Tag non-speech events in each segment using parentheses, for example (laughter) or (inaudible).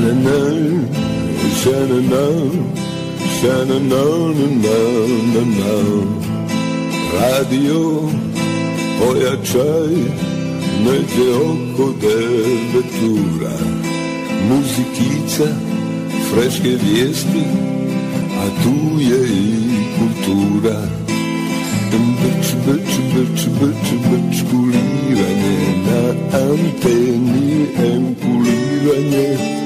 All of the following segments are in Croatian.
Sha-na-na, sha-na-na, sha-na-na-na-na-na-na. Radio pojačaj, neđe oko devet ura. Muzikica, freške vijesti, a tu je i kultura. Brč, brč, brč, brč, brč, kuliranje na anteni, emkuliranje.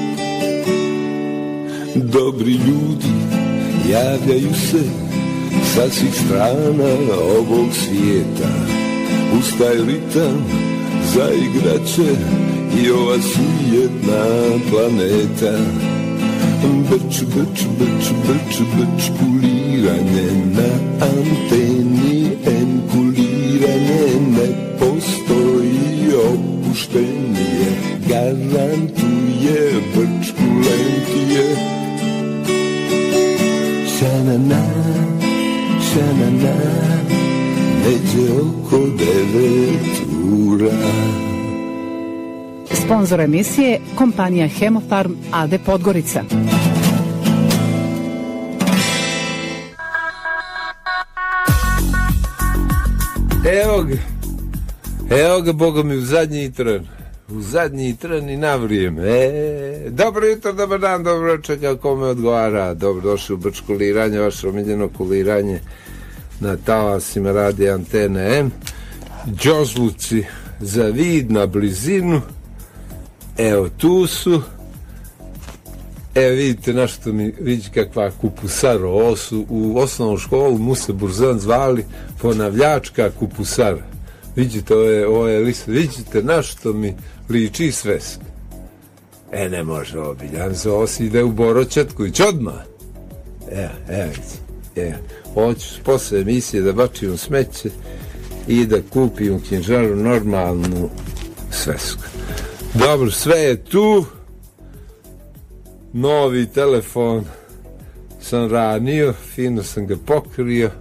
Dobri ljudi javljaju se sa svih strana ovog svijeta. Uz taj ritam zaigraće i ova sujetna planeta. Brč, brč, brč, brč, brč, kuliranje na anteni, enkuliranje ne postoji opuštenije, garantuje brčkulentije. Ša-na-na, ša-na-na, neđe oko devet ura. Sponzor emisije kompanija Hemofarm AD Podgorica. Evo ga. Evo ga, Boga mi, u zadnji tren. U zadnji tren i na vrijeme. E, dobro jutro, dobar dan, dobro večer, kako me odgovara. Dobro došli u brčkuliranje, vaše omiljeno kuliranje na talasima radi antene M. Džozluci za vid na blizinu. Evo tu su. Evo vidite na što mi vidi kakva kupusara. Ovo u osnovnu školu Muse Burzan zvali ponavljačka kupusara. Vidite, ovo je, ovo je list, vidite na što mi liči svesk. E, ne može ovo biljanzo, ovo ide u Boroćetković odmah. Evo, evo, vidite. Evo, hoću posle emisije da bačim u smeće i da kupim u Kinžaru normalnu svesku. Dobro, sve je tu. Novi telefon sam ranio, fino sam ga pokrio,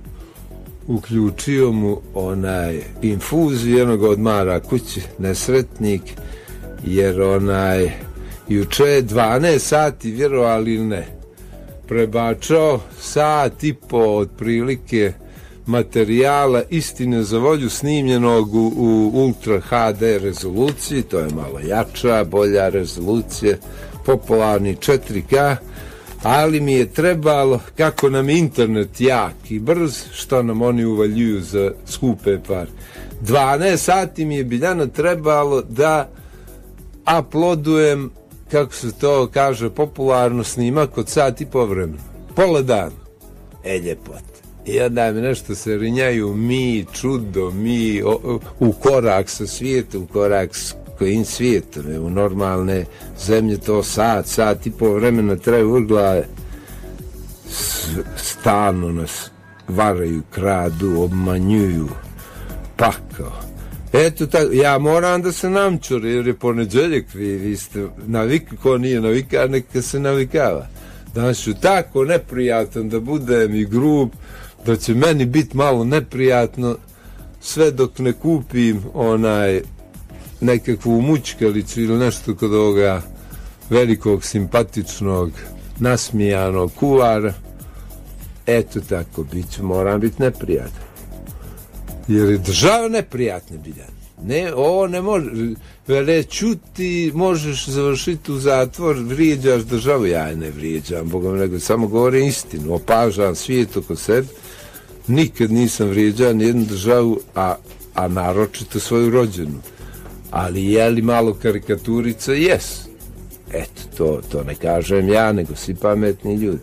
uključio mu onaj infuziju, jednog odmara kući, nesretnik, jer onaj juče je 12 sati, vjerovali ne, prebačao sat i po otprilike materijala istine za volju snimljenog u, u Ultra HD rezoluciji, to je malo jača, bolja rezolucija, popularni 4K, ali mi je trebalo, kako nam internet jak i brz, što nam oni uvaljuju za skupe par. 12 sati mi je biljano trebalo da uploadujem, kako se to kaže, popularno snimak od sat i po vremena. Pola dana. E, ljepote. I onda mi nešto se rinjaju mi, čudo, mi, o, u korak sa svijetom, u korak s kojim svijetom. U normalne zemlje to sat, sat i po vremena traju vrgla stalno nas varaju, kradu, obmanjuju, pakao. Eto tako, ja moram da se namčur, jer je poneđeljak, vi, vi ste navik, ko nije navika, neka se navikava. Danas ću tako neprijatan da budem i grub, da će meni biti malo neprijatno sve dok ne kupim onaj nekakvu mučkalicu ili nešto kod ovoga velikog, simpatičnog, nasmijanog kuvara. Eto tako, bit ću, moram biti neprijatan. Jer je država neprijatna biljan. Ne, ovo ne može. Vele, čuti, možeš završiti u zatvor, vrijeđaš državu. Ja ne vrijeđam, Bogom nego samo govorim istinu, opažam svijet oko sebe. Nikad nisam vrijeđao nijednu državu, a, a naročito svoju rođenu. Ali je li malo karikaturica? Jes. Eto, to, to ne kažem ja, nego svi pametni ljudi.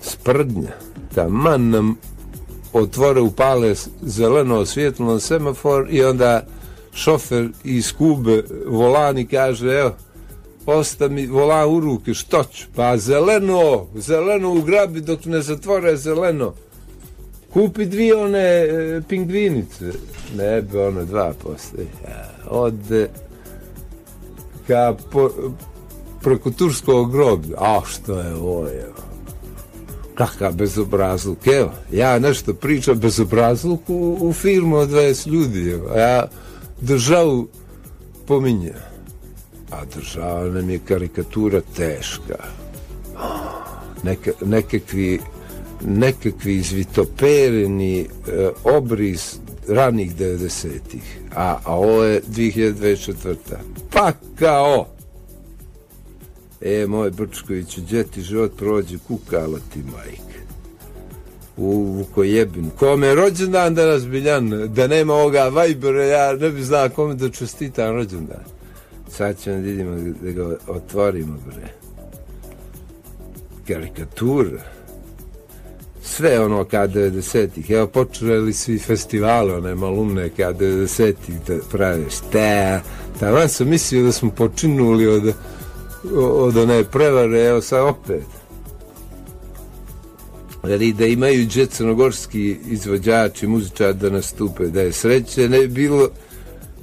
Sprdnja. Taman nam otvore upale zeleno svjetlo semafor i onda šofer iz Kube volan i kaže evo osta mi volan u ruke što ću? Pa zeleno zeleno ugrabi dok ne zatvore zeleno. Kupi dvije one e, pingvinice. Ne bi ono dva posle ja, ode ka po, preko turskog groblja. A što je ovo kakav bezobrazluk, evo, ja nešto pričam bezobrazluk u, u firmu od 20 ljudi, a ja državu pominjem. a država nam je karikatura teška. Neka, nekakvi, nekakvi izvitopereni e, obris ranih 90-ih, a, a ovo je 2024. Pa kao! E, moj Brčkoviću, gdje ti život prođe, kukala ti majke. U Vukojebin. Kome je rođendan danas, Biljan, da nema ovoga Vibera, ja ne bi znao kome da čestitam rođendan. Sad ćemo da idemo da ga otvorimo, bre. Karikatura. Sve ono ka 90-ih. Evo, počeli svi festivale, one malumne ka 90-ih da prave šta. Tamo sam mislio da smo počinuli od, od one prevare, evo sad opet. Ali da imaju dže crnogorski izvođači, muzičari da nastupe, da je sreće, ne bi bilo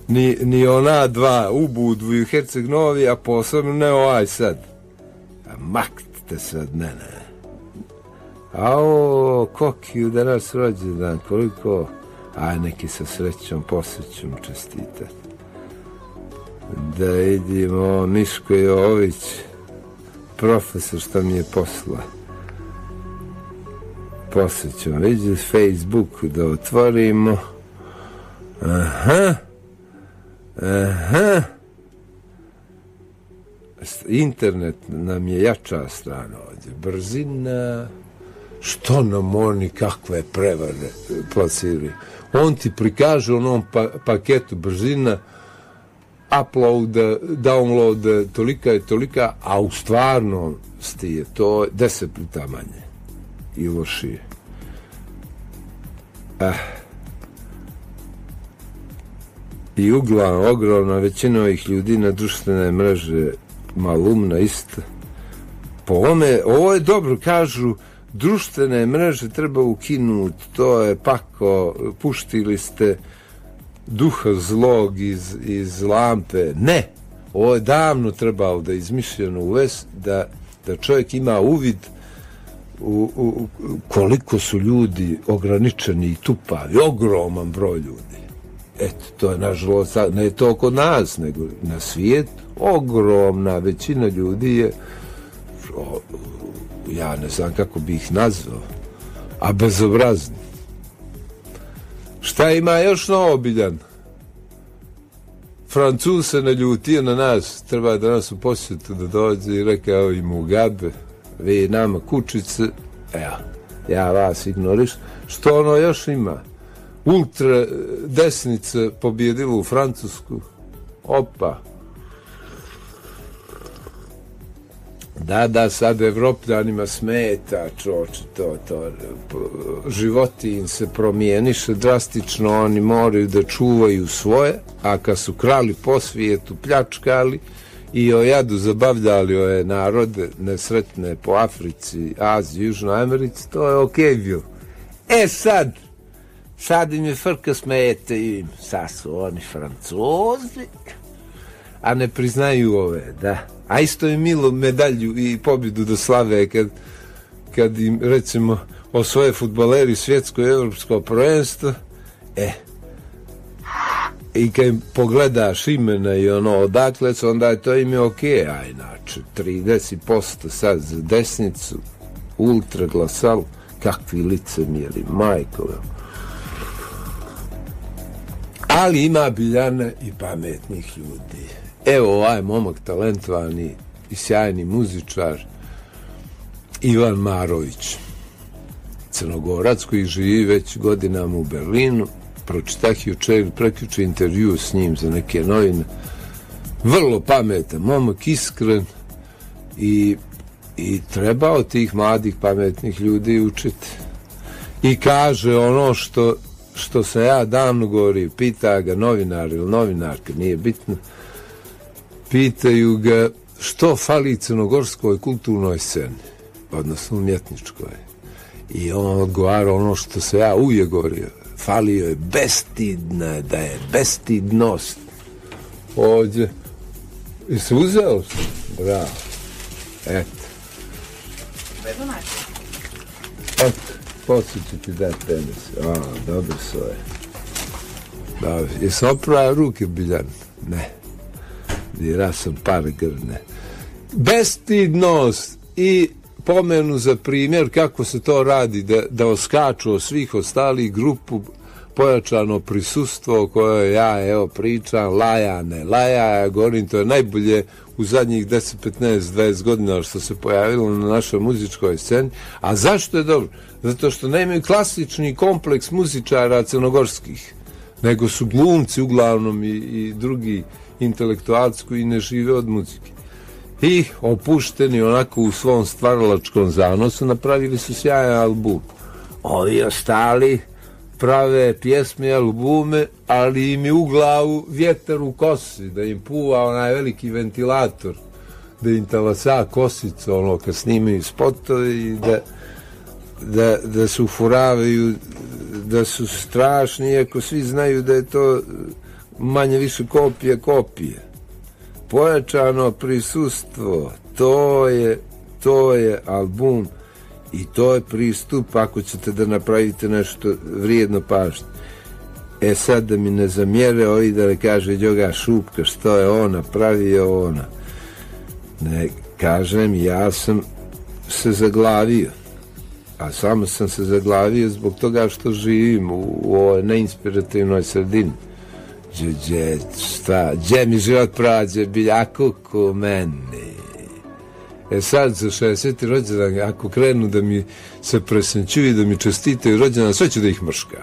ni, ni ona dva u Budvu i Herceg Novi, a posebno ne ovaj sad. A maktite sad mene. A o, kokiju danas rođendan, koliko, aj neki sa srećom, posrećom čestite. Da idimo, Miško Jović, profesor šta mi je posla. Posrećom, vidi Facebook da otvorimo. Aha. Aha. Internet nam je jača strana ovdje. Brzina. Što nam oni kakve prevare plasiraju? On ti prikaže u onom pa, paketu brzina upload, download, tolika je tolika, a u stvarnosti je to deset puta manje i lošije. Ah. I uglavnom, ogromna većina ovih ljudi na društvene mreže malumna isto. Po ome, ovo je dobro, kažu, društvene mreže treba ukinuti, to je pako, puštili ste duha zlog iz, iz lampe. Ne, ovo je davno trebalo da je izmišljeno uvest, da, da čovjek ima uvid u, u, koliko su ljudi ograničeni i tupavi, ogroman broj ljudi. Eto, to je nažalost, ne to kod nas, nego na svijet, ogromna većina ljudi je, ja ne znam kako bi ih nazvao, a bezobrazni. Šta ima još novo biljan? Francuz se naljutio na nas, treba da nas u posjetu da dođe i rekao im u gabe, vi nama kučice, evo, ja vas ignoriš. Što ono još ima? Ultra desnice pobjedilo u Francusku. Opa. Da, da, sad evropljanima smeta, čoče, to, to, životi im se promijeniše drastično, oni moraju da čuvaju svoje, a kad su krali po svijetu, pljačkali i o jadu zabavljali ove narode nesretne po Africi, Aziji, Južnoj Americi, to je okej okay bilo. E sad, sad im je frka smete i sad su oni francuzi, a ne priznaju ove, da. A isto je milo medalju i pobjedu do slave kad, kad im recimo osvoje futbaleri svjetsko i evropsko prvenstvo, e, i kad im pogledaš imena i ono odakle su, onda je to ime ok, a inače 30% sad za desnicu, ultra glasal, kakvi licemjeri, majkove. Ali ima biljana i pametnih ljudi. Evo ovaj momak talentovani i sjajni muzičar Ivan Marović crnogorac koji živi već godinama u Berlinu. Pročitah juče prekjuče intervju s njim za neke novine. Vrlo pametan momak iskren i, i treba od tih mladih pametnih ljudi učiti i kaže ono što što se ja davno govorio pita ga novinar ili novinarka nije bitno pitaju ga što fali crnogorskoj kulturnoj sceni, odnosno umjetničkoj. I on odgovara ono što se ja uvijek govorio, falio je bestidna, da je bestidnost. Ovdje. I se uzeo? Bravo. Eto. Eto, poslije ću ti dati tenis. A, dobro svoje. Dobro. Jesi oprava ruke, Biljan? Ne. Dira sam par grne. Bestidnost i pomenu za primjer kako se to radi, da, da oskaču od svih ostalih grupu pojačano prisustvo koje ja evo pričam, laja ne laja, ja govorim to je najbolje u zadnjih 10, 15, 20 godina što se pojavilo na našoj muzičkoj sceni. A zašto je dobro? Zato što nemaju klasični kompleks muzičara crnogorskih, nego su glumci uglavnom i, i drugi intelektualci koji ne žive od muzike. I opušteni onako u svom stvaralačkom zanosu napravili su sjajan album. Ovi ostali prave pjesme albume, ali im je u glavu vjetar u kosi, da im puva onaj veliki ventilator, da im talasa kosica, ono, kad snimaju spotove i da, da, da se ufuravaju, da su strašni, iako svi znaju da je to manje više kopije kopije. Pojačano prisustvo, to je, to je album i to je pristup ako ćete da napravite nešto vrijedno pažnje. E sad da mi ne zamjere ovi da ne kaže Đoga Šupka što je ona. Ne, kažem, ja sam se zaglavio. A samo sam se zaglavio zbog toga što živim u, u ovoj neinspirativnoj sredini. Gdje, šta, gdje mi život prađe, biljako ko meni. E sad za 60. rođendan, ako krenu da mi se presenćuju da mi čestitaju rođendan, sve ću da ih mrška.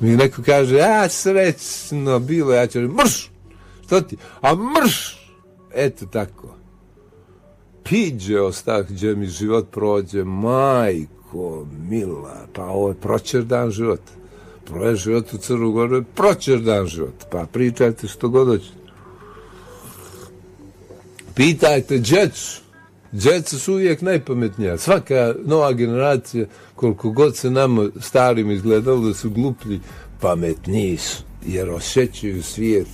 Mi neko kaže, a srećno bilo, ja ću mrš! Što ti? A mrš! Eto tako. Piđe ostah gdje mi život prođe, majko, mila, pa ovo je proćer dan života. Proje život u Crnu Goru je proćer dan života. Pa pričajte što god hoćete. Pitajte djecu Djeca su uvijek najpametnija. Svaka nova generacija, koliko god se nama starim izgledalo da su gluplji, pametniji su, jer osjećaju svijet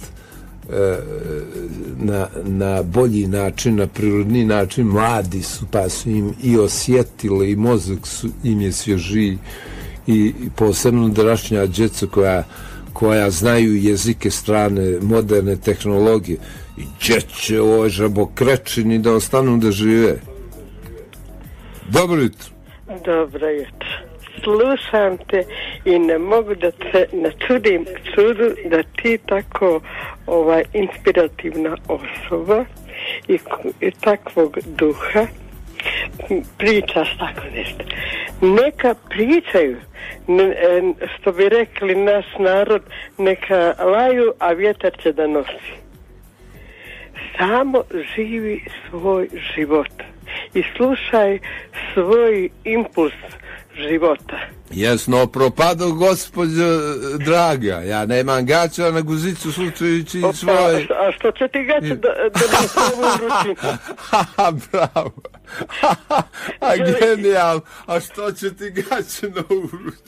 na, na bolji način, na prirodni način, mladi su, pa su im i osjetile i mozak su, im je svježiji i, posebno današnja djeca koja, koja znaju jezike strane, moderne tehnologije, i gdje će ovoj žabokrećini da ostanu da žive? Dobro jutro. Dobro jutro. Slušam te i ne mogu da se načudim čudu da ti tako ovaj inspirativna osoba i, i takvog duha pričaš tako nešto. Neka pričaju, što bi rekli naš narod, neka laju, a vjetar će da nosi samo živi svoj život i slušaj svoj impuls života. Jesno, propado gospođo draga, ja nemam gaća na guzicu slučajući Opa, svoje... A što će ti gaća da, da (laughs) mi se bravo. a genijal, a što će ti gaće na uruč?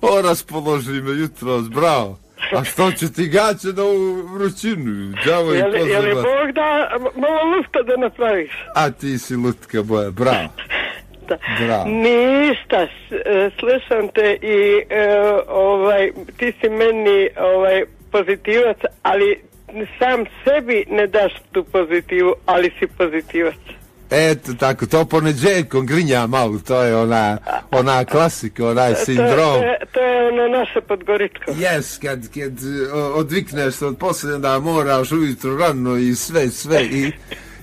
O, raspoloži me jutros, bravo. A što će ti gaće na ovu vrućinu? Đavo i Je li, je. Bog da malo lufta da napraviš? A ti si lutka boja, bravo. Da. Bravo. Ništa, e, slušam te i e, ovaj, ti si meni ovaj, pozitivac, ali sam sebi ne daš tu pozitivu, ali si pozitivac. Eto tako, to poneđeljkom grinja malo, to je ona, ona klasika, onaj To, sindrom. je- to je ono naše podgoritko. Jes, kad, kad odvikneš od posljednja da moraš ujutro rano i sve, sve i,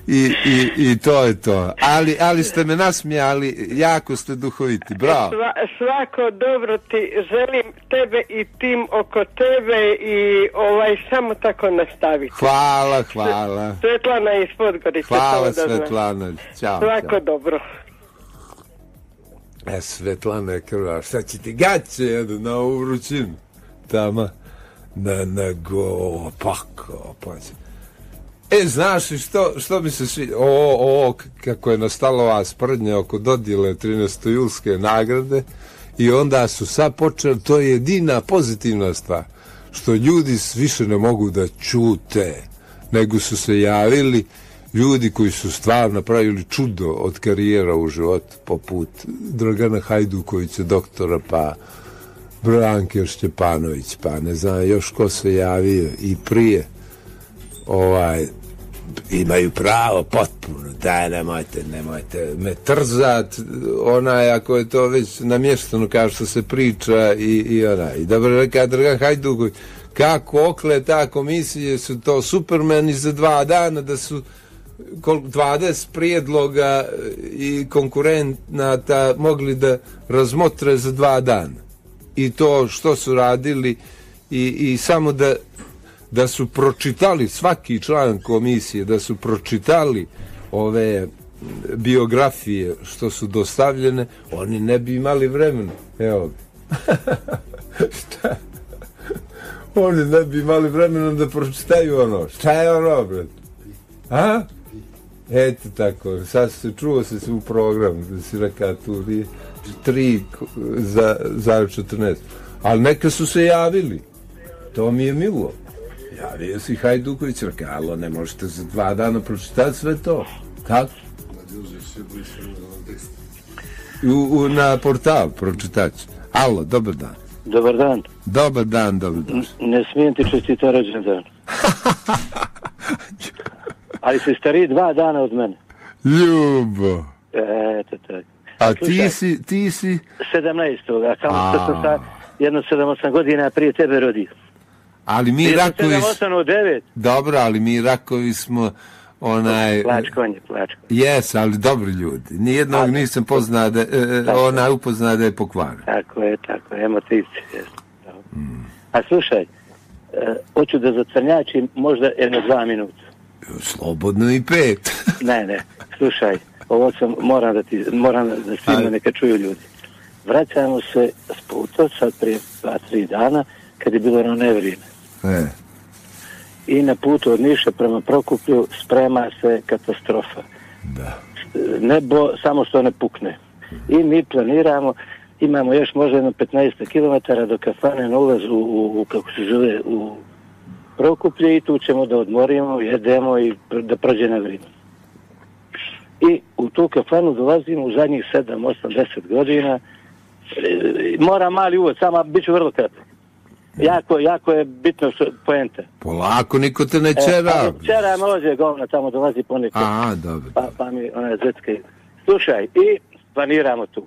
i, i, i to je to. Ali, ali ste me nasmijali, jako ste duhoviti, bravo. Sva, svako dobro ti želim tebe i tim oko tebe i ovaj samo tako nastaviti. Hvala, hvala. Svetlana iz Podgorice. Hvala. Svetlana, ćao. Svako ćao. dobro. E, Svetlana je krva, šta će ti gaće jedu na ovu vrućinu? Tama, na, na go, pako, pa će. E, znaš što, što mi se svi... O, o, kako je nastala ova sprdnja oko dodjele 13. julske nagrade i onda su sad počeli, to je jedina pozitivna stvar, što ljudi više ne mogu da čute, nego su se javili ljudi koji su stvarno napravili čudo od karijera u životu, poput Dragana Hajdukovića, doktora, pa Branke Šćepanović, pa ne znam još ko se javio i prije ovaj imaju pravo potpuno, daj nemojte, nemojte me trzat, onaj, ako je to već namješteno kao što se priča i, i onaj. I dobro reka Dragan Hajdugović, kako okle ta komisije su to supermeni za dva dana da su kol- 20 prijedloga i konkurenata mogli da razmotre za dva dana. I to što su radili i, i samo da da su pročitali svaki član komisije, da su pročitali ove biografije što su dostavljene, oni ne bi imali vremena. Evo. (laughs) Šta? Oni ne bi imali vremena da pročitaju ono. Šta je ono, bret? A? Eto tako, sad se čuo se u program, da si rekao tu ri- tri za, za 14. Ali neka su se javili. To mi je milo. Javio si Hajduković, rekao, alo, ne možete za dva dana pročitati sve to. Kako? U, u, na portal pročitat ću. Alo, dobar dan. Dobar dan. Dobar dan, dobar dan. Ne smijem ti čestiti rođendan. (laughs) Ali si stariji dva dana od mene. Ljubo. Eto tako. A Slušaj. ti si, ti si, 17. A kao što sam sa jedno 7-8 godina prije tebe rodio. Ali mi rakovi, 7-8 od 9. dobro, ali mi rakovi smo onaj, Plač konje, plač konje. jes, ali dobri ljudi. Nijednog nisam poznao da, e, e, onaj upoznao da je pokvaren. Tako je, tako je, emotivci. Dobro. Mm. A slušaj, e, hoću da zacrnjačim možda jedno dva minuta. Slobodno i pet. (laughs) Ne, ne, slušaj, ovo sam, moram da ti, moram da svima neka čuju ljudi. Vraćamo se s puta, sad prije dva, tri dana, kad je bilo ono nevrijeme. E, I na putu od Niša prema Prokuplju sprema se katastrofa. da. Nebo samo što ne pukne. I mi planiramo, imamo još možda jedno 15 km do kafane na ulazu u, u, kako se zove, u Prokuplje i tu ćemo da odmorimo, jedemo i da prođe na vrijeme. I u tu kafanu dolazimo u zadnjih 7, 8, 10 godina. E, mora mali uvod, samo bit ću vrlo kratak. Jako, jako je bitno što, poenta. Polako, niko te ne E, čera. pa Čera me ođe govna tamo dolazi ponekad. A, dobro. Pa, pa mi ona ide. Slušaj, i planiramo tu.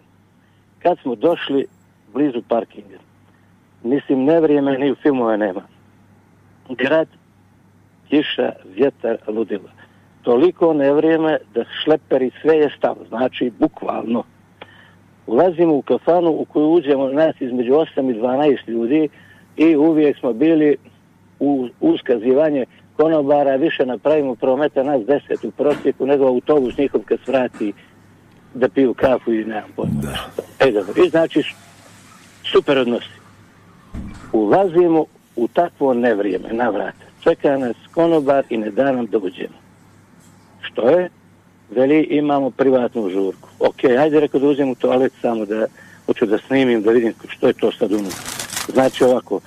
Kad smo došli blizu parkinga, mislim, ne vrijeme ni u filmove nema. Grad, kiša, vjetar, ludila. Toliko nevrijeme da šleperi sve je stalo, znači bukvalno. Ulazimo u kafanu u koju uđemo nas između 8 i 12 ljudi i uvijek smo bili u uskazivanje konobara, više napravimo prometa nas 10 u prosjeku nego autobus njihov kad svrati da piju kafu i nemam pojma. E, dobro. I znači super odnosi. Ulazimo u takvo nevrijeme na vrat. Čeka nas konobar i ne da nam da uđemo. Što je? Veli imamo privatnu žurku. Ok, ajde rekao da uđem u toalet samo da hoću da snimim, da vidim što je to sad unutra. Znači ovako,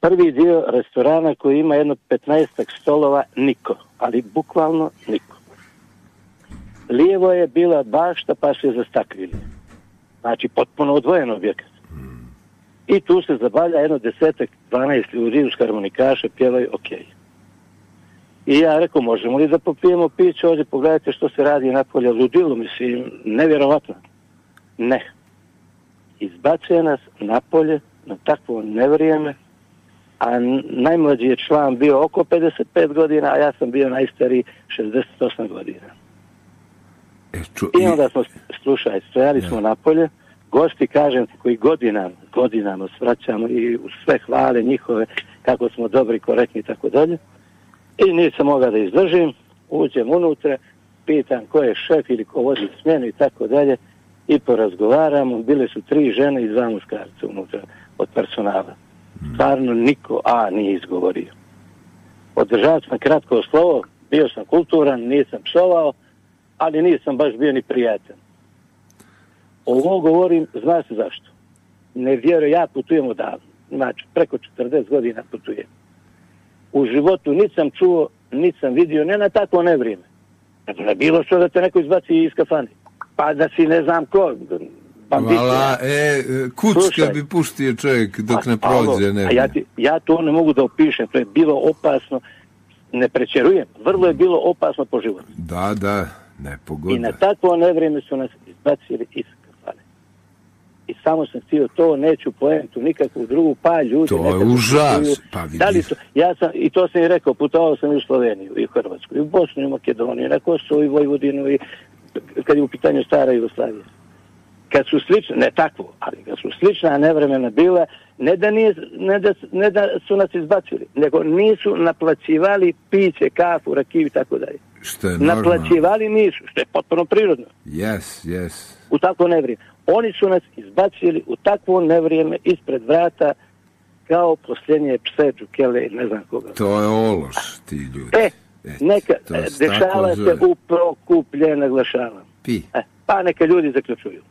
prvi dio restorana koji ima jedno 15 stolova, niko, ali bukvalno niko. Lijevo je bila bašta pa su je zastaklili. Znači potpuno odvojen objekat. I tu se zabavlja jedno desetak, 12 ljudi uz harmonikaše, pjevaju, ok. I ja rekao, možemo li da popijemo piće ovdje, pogledajte što se radi napolje, ludilo, mislim, nevjerovatno. Ne. Izbacuje nas napolje na takvo nevrijeme, a najmlađi je član bio oko 55 godina, a ja sam bio najstariji 68 godina. E, ču, I onda smo, slušaj, stojali smo napolje, gosti, kažem koji godinama, godinama svraćamo i u sve hvale njihove, kako smo dobri, korektni i tako dalje. I nisam mogao da izdržim, uđem unutra, pitam ko je šef ili ko vodi smjenu i tako dalje i porazgovaramo. Bile su tri žene i dva muškarca unutra od personala. Stvarno niko A nije izgovorio. Održao sam kratko slovo, bio sam kulturan, nisam psovao, ali nisam baš bio ni prijatelj. Ovo govorim, zna se zašto. Ne vjerujem, ja putujem odavno. Znači, preko 40 godina putujem. U životu nisam čuo, nisam vidio, ne na takvo nevrijeme. Nego na bilo što da te neko izbaci iz kafane. Pa da si ne znam ko, banditi. Vala, e, kucka bi puštio čovjek dok A, ne prođe. Ne, A ja, ti, ja to ne mogu da opišem, to je bilo opasno. ne prečerujem, vrlo je bilo opasno po život. Da, da, I na takvo nevrijeme su nas izbacili iz kafane. I samo sam htio to, neću poentu nikakvu drugu, pa ljudi... To je užas, pa vidi. Da li to, ja sam, i to sam i rekao, putovao sam i u Sloveniju, i u Hrvatsku, i u Bosnu, i u Makedoniju, i na Kosovo, i Vojvodinu, i kad je u pitanju stara Jugoslavija. Kad su slične, ne takvo, ali kad su slična nevremena bila, ne da, nije, ne, da, ne da su nas izbacili, nego nisu naplaćivali piće, kafu, rakiju i tako dalje. Što je. Naplaćivali nisu, što je potpuno prirodno Yes, yes. u takvo nevrijeme. Oni su nas izbacili u takvo nevrijeme ispred vrata kao posljednje pse, džukele, ne znam koga. To je ološ, ti ljudi. E, Eto, neka, dešava se u Prokuplje, naglašavam. Pi, E, pa neka ljudi zaključuju.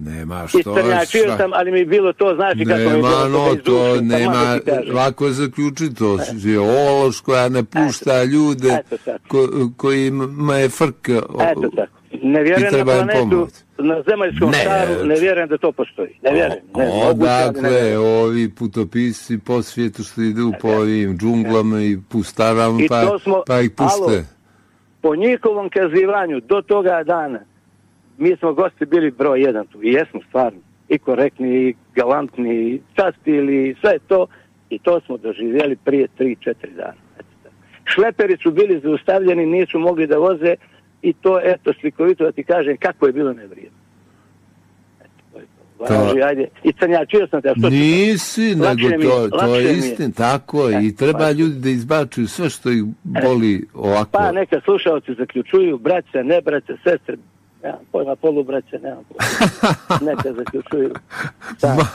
Nema što Istrnjačio sam, ali mi je bilo to, znači kako mi je bilo no, to izdušim, taman nema, lako je zaključiti, to je ološ koja ne pušta ljude ko, kojima je frka. o- Eto tako. Ne vjerujem na planetu, na zemaljskom Ne. šaru, ne vjerujem da to postoji. Ne vjerujem. Ne, ne Odakle vjerujem. ovi putopisci po svijetu što idu po ovim džunglama i pustaravama I pa, smo- pa ih puste. Alo. po njihovom kazivanju do toga dana mi smo gosti bili broj jedan tu i jesmo stvarno i korektni i galantni i častili i sve to i to smo doživjeli prije 3-4 dana. Šleperi su bili zaustavljeni, nisu mogli da voze i to eto slikovito da ti kažem kako je bilo. To- Važi, ajde. I crnjačio sam te, što Nisi, nego mi to, to je istin, tako. I treba pa- ljudi da izbačuju sve što ih boli ovako. Pa neka slušalci zaključuju, braća, ne braća, sestre, nemam pojma, polubraća, nemam pojma. (laughs) Neka zaključuju. Ma,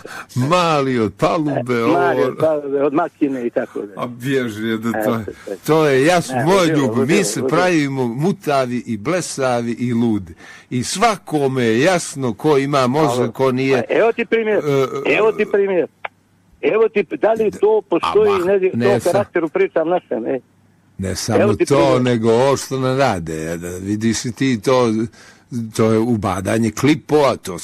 mali od palube, Mali ovo... od Pavle, od Makine i tako da. A bježi je da to, Eto, eto. to je jasno, E, moj ljub, mi se pravimo mutavi i blesavi i ludi. I svakome je jasno ko ima mozak, ko nije. Pa, Evo ti primjer, E, evo ti primjer. Evo ti, da li to postoji Ama, ne to sam. karakteru pričam našem, e? Ne samo to, primjer. nego ovo što nam rade. Vidiš i ti to, to je ubadanje klipova, to,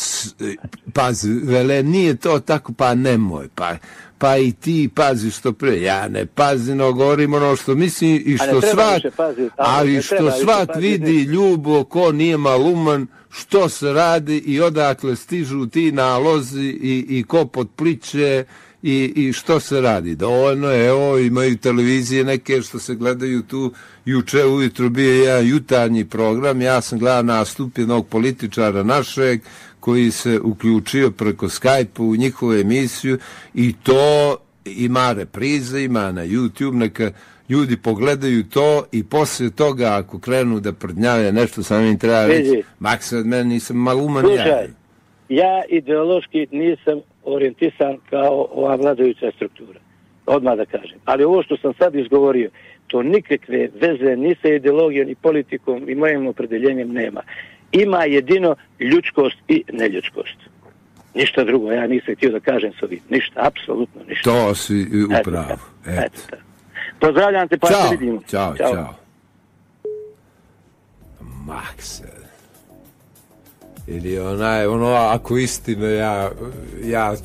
pazi, vele, nije to tako, pa nemoj, pa, pa i ti pazi što pre, ja ne pazim, no govorim ono što mislim i što svat, više paziti, ali ali što svat vidi ljubo, ko nije maluman, što se radi i odakle stižu ti nalozi i, i ko potpliče i, i što se radi. Dovoljno je, evo, imaju televizije neke što se gledaju tu. Juče ujutro bio je jedan jutarnji program, ja sam gledao nastup jednog političara našeg koji se uključio preko Skype u njihovu emisiju i to ima reprize, ima na YouTube, neka ljudi pogledaju to i poslije toga ako krenu da prdnjave nešto sam im treba reći, Vidi. mak se od mene nisam maluman ja ideološki nisam orijentisan kao ova vladajuća struktura. Odmah da kažem. Ali ovo što sam sad izgovorio, to nikakve veze ni sa ideologijom, ni politikom i mojim opredeljenjem nema. Ima jedino ljudskost i neljudskost. Ništa drugo, ja nisam htio da kažem s ovim. Ništa, apsolutno ništa. To si upravo. tako, Eto. Pozdravljam te, pa se vidimo. ćao, ćao. Makse. Ili onaj, ono, ako istina, ja, ja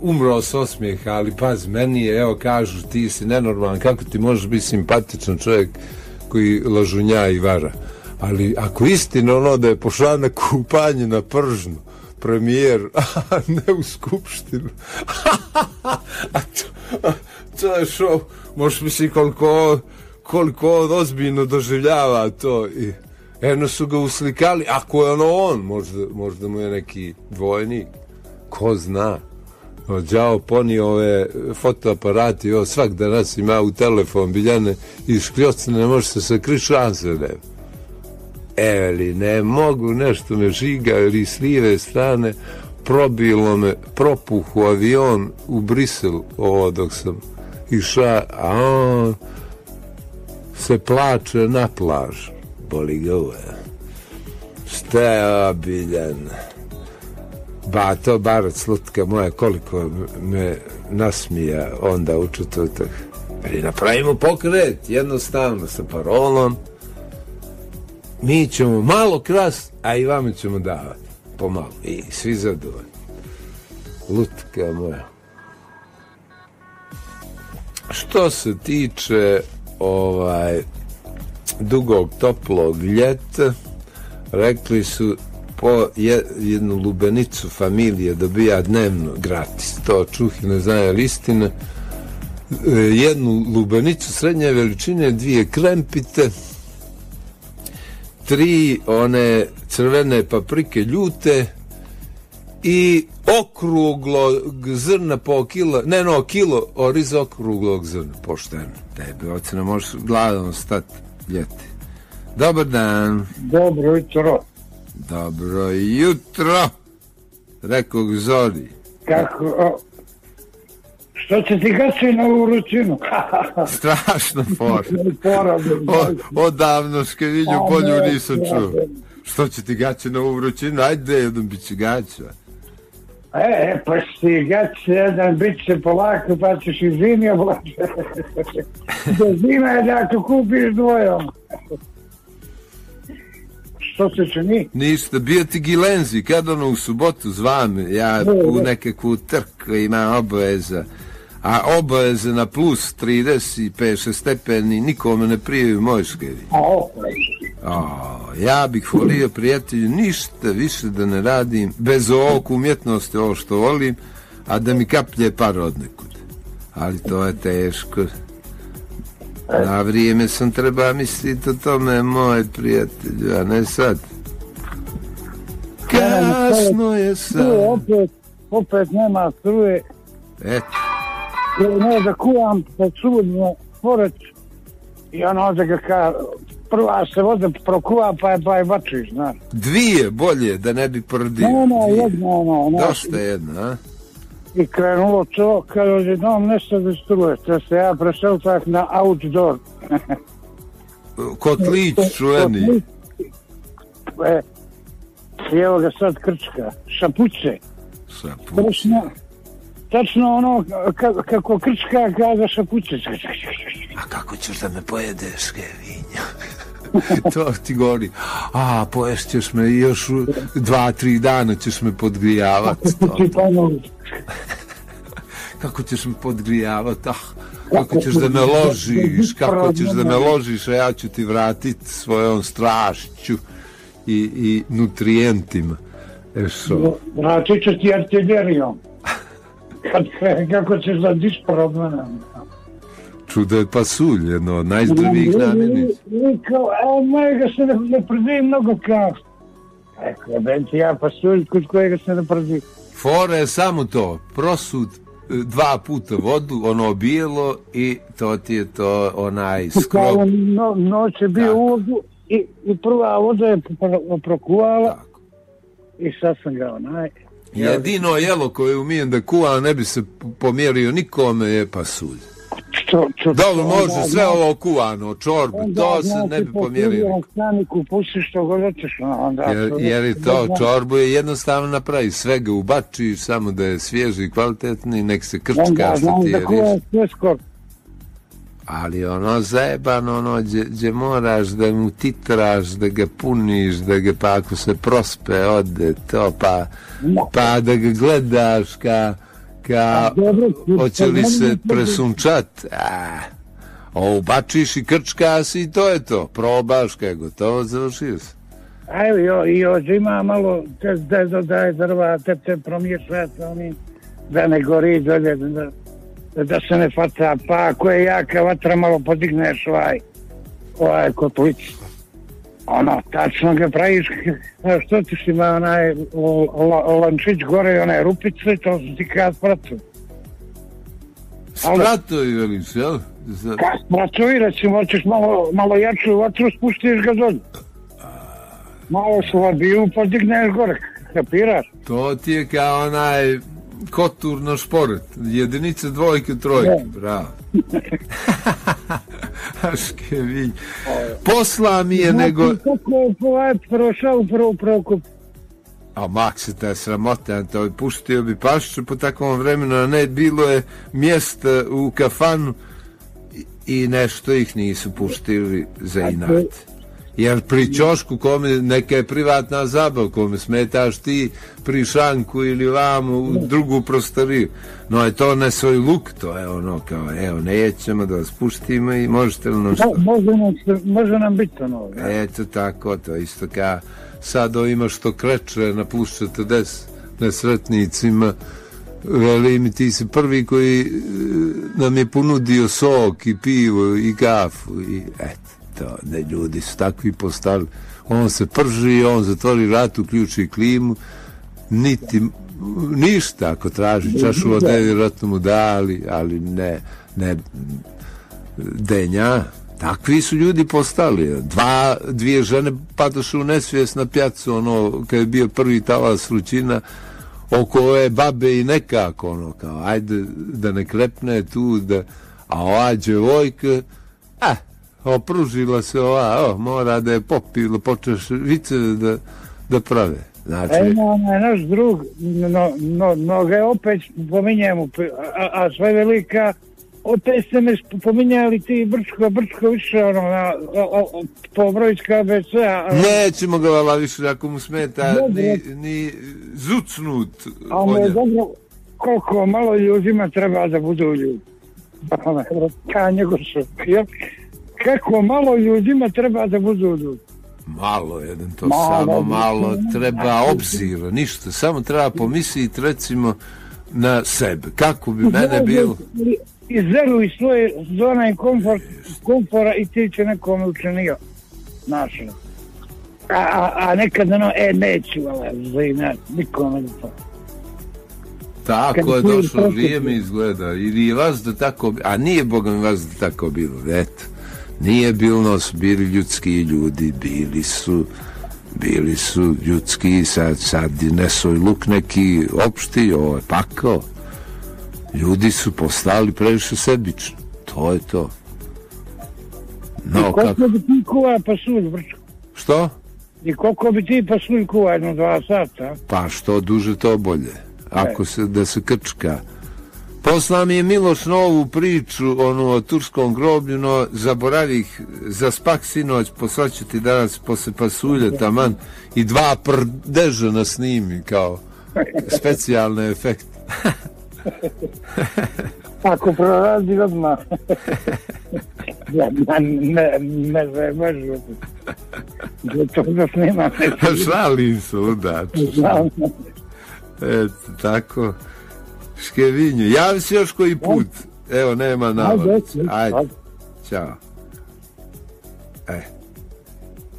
umro s osmijeha, ali pazi, meni je, evo kažu, ti si nenormalan, kako ti možeš biti simpatičan čovjek koji lažunja i vara. Ali ako istina ono da je pošla na kupanje na pržnu, premijer, (laughs) a ne u skupštinu. (laughs) a to, a to je šo, možeš misliti koliko, koliko on ozbiljno doživljava to i eno su ga uslikali, ako je ono on, možda, možda mu je neki dvojnik, ko zna. Đao poni ove fotoaparati, ovo svak danas ima u telefon biljane i škljocne, ne može se sakri šanse ne. Evo ne mogu, nešto me žiga ili s lijeve strane probilo me, propuhu avion u Brisel ovo dok sam iša, a on se plače na plaž. Boli ga uve. Šta je? Ba, to bar slutka moja, koliko me nasmija onda u četvrtak. Ali napravimo pokret, jednostavno, sa parolom. Mi ćemo malo krast, a i vama ćemo davati. Pomalo. I svi zadovoljni. Lutka moja. Što se tiče ovaj dugog toplog ljeta rekli su po je- jednu lubenicu familije dobija dnevno gratis. To čuhi ne zna je. E, Jednu lubenicu srednje veličine, dvije krempite, tri one crvene paprike ljute i okruglog zrna po kilo, ne no, kilo oriz okruglog zrna, pošteno. Tebi, ocena možeš gladan stati ljeti. Dobar dan. Dobro jutro. Dobro jutro, rekao Zori. Kako, o, što će ti gaći na ovu ručinu? (laughs) Strašno for. Porobno. O, odavno škevinju polju nisam čuo. Što će ti gaće na ovu vrućinu? Ajde, jedan bit će gaća. E, e, pa si ti gaći jedan bit će polako, pa ćeš i zimi. (laughs) Do zima je da ako kupiš dvojom. Što se čini? Ništa, bio ti Gilenzi, kad ono u subotu zvam, ja u ne. nekakvu trku imam obaveza, a obaveze na plus 35 stepeni nikome ne prijaju moj škevi. A o, O, ja bih volio, prijatelju, ništa više da ne radim, bez ovog umjetnosti, ovo što volim, a da mi kaplje par od nekud. Ali to je teško. Na vrijeme sam treba misliti o tome, moj prijatelju, a ne sad. Kasno je sad. opet, opet nema struje. Eto, Ne da kuvam pod sudnju poreć i ono da ga ka, prva se voda prokuva pa je, pa je bačiš, znaš. dvije bolje da ne bi pordio. Ne, ne, jedno, ono, ono. Dosta jedna, a? I krenulo to, kad odjednom nešto da struje, te se ja prešao tak na outdoor. (laughs) Kotlić čuveni. E, i evo ga sad krčka, šapuće, Šapu. tačno, tačno ono ka, kako krčka kada šapuće. A kako ćeš da me pojedeš, Kevinja? (laughs) (laughs) to ti govori. A, poješćeš me još dva, tri dana ćeš me podgrijavati. To, (laughs) kako ćeš me podgrijavati? Ah, kako ćeš da me ložiš? (laughs) Kako ćeš da me ložiš? A ja ću ti vratiti svojom strašću i, i nutrijentima. E što? vratit ću ti artiljerijom. Kako ćeš da diš problemom. Čudo je pasulj, jedno od najzdravijih namirnica. Mojega se ne, ne prdi mnogo kao. Rekao, ben ti ja pasulj kod kojega se ne prdi. Fora je samo to, prosud e, dva puta vodu, ono bijelo i to ti je to onaj skrob. no, noć je bio u vodu i, i prva voda je pro- prokuvala Tako. i sad sam ga onaj. Jedino jelo koje umijem da kuvam ne bi se pomjerio nikome je pasulj. Što, što, Dobro, može onda, sve onda- ovo kuvano, čorbe, onda, to se znači, ne bi po pomjerio. studijevom staniku pustiš što god hoćeš. Onda, Jer, to- jer je to, čorbu je jednostavno napravi, sve ga ubačiš, samo da je svježi i kvalitetni, nek se krčka Onda što znam ti je skoro. Ali ono zajebano, ono, gdje moraš da mu titraš, da ga puniš, da ga pa ako se prospe, ode to, pa, pa da ga gledaš ka, ka Dobro, hoće li se presunčat, a, ubačiš i krčka si i to je to, probaš kaj gotovo, završio se. A evo, i još ima malo, te, da dodaje drva, te, te promješati, oni, da ne gori dolje, da, da se ne fata, pa ako je jaka vatra, malo podigneš ovaj, ovaj kotlić. Ono, tačno ga praviš, (laughs) što ti si ima onaj lančić gore i one rupice, to su ti kad pratu. Ali- Spratovi veliš, jel? Kad pratovi, recimo, hoćeš malo, malo jaču vatru, spuštiš ga dolje. Malo slabiju, podigneš gore, kapiraš? To ti je kao onaj koturno šporet. Jedinice, dvojke, trojke. Bravo. Aške vi. Posla mi je nego... Znači, Kako je ovaj prošao u prvu prokup? A mak se te sramotan, to puštio bi pašću po takvom vremenu, a ne bilo je mjesta u kafanu i- i nešto ih nisu puštili za inat. Jer pri čošku kome neka je privatna zabav, kome smetaš ti pri šanku ili vam u drugu prostoriju. No je to ne svoj luk, to je ono kao, evo, nećemo da vas puštimo i možete li nam što? Može nam, može nam biti ono. da. Eto tako, to isto kao sad ovima što kreće na plus 40 nesretnicima, veli mi ti si prvi koji e, nam je ponudio sok i pivo i kafu i eto, to ne ljudi su takvi postali. On se prži, on zatvori rat, uključi klimu, niti ništa ako traži čašu vode, vjerojatno mu dali, ali ne, ne denja, takvi su ljudi postali. Dva, dvije žene padoše u nesvijest na pjacu, ono, kad je bio prvi talas vrućina, oko ove babe i nekako, ono, kao, ajde da ne krepne tu, da, a ova djevojka, a, opružila se ova, o, mora da je popila, počeš vice da, da prave. Znači, E, onaj naš drug, no, no, no ga opet pominjemo, a, a sve velika, opet ste me pominjali ti Brčko, Brčko više ono, na, o, o, po broju KBC, a, nećemo ga vala više ako mu smeta Dobro. ni, ni zucnut a o mu je dobro koliko malo ljudima treba da budu ljudi. (laughs) Ono, Ka njegov su, jel? Kako malo ljudima treba da budu ljudi. Malo jedan to Malo, samo malo treba obzira, ništa, samo treba pomisliti recimo na sebe. Kako bi mene bilo? Izveruj svoje zone i komfort, komfora i ti će nekome učinio. Znaš, ono. a, a, a nekad ono, e, neću, ali ne, nikome ne to. Tako je došlo vrijeme izgleda. Ili vas da tako, a nije Boga mi vas da tako bilo, eto. Nije bilo su bili ljudski ljudi, bili su bili su ljudski, sad, sad je nesoj luk neki opšti, ovo je pakao. Ljudi su postali previše sebični. To je to. No, kako, Koliko bi ti kuva pasulj, brčko? što? I koliko bi ti pasulj kuva, jedno dva sata? Pa što duže to bolje. Ako se da se krčka. Posla mi je Miloš novu priču onu o turskom groblju, no zaboravih za spak sinoć poslaću ti danas posle pasulja taman i dva prdeža na snimi kao specijalne efekte. (laughs) (laughs) Ako proradi odmah. (laughs) ja, ja ne, ne zajemažu. Da to da snima. Šalim se, ludač. Eto, tako. Škevinju. Javi se još koji put. Evo, nema navodice. ajde. Ćao. E.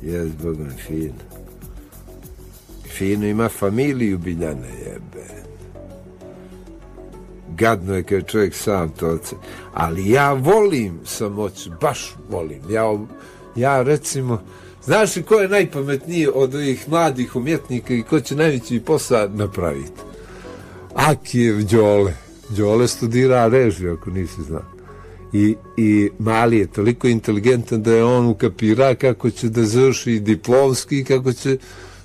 Jes, Bogom, fino. Fino ima familiju Biljane, jebe. Gadno je kad je čovjek sam to. Ali ja volim samoću, baš volim. Ja, ja recimo, znaš li ko je najpametniji od ovih mladih umjetnika i ko će najveći posao napraviti? Akijev Đole. Đole studira režiju, ako nisi znao. I, I mali je toliko inteligentan da je on ukapira kako će da završi diplomski, kako će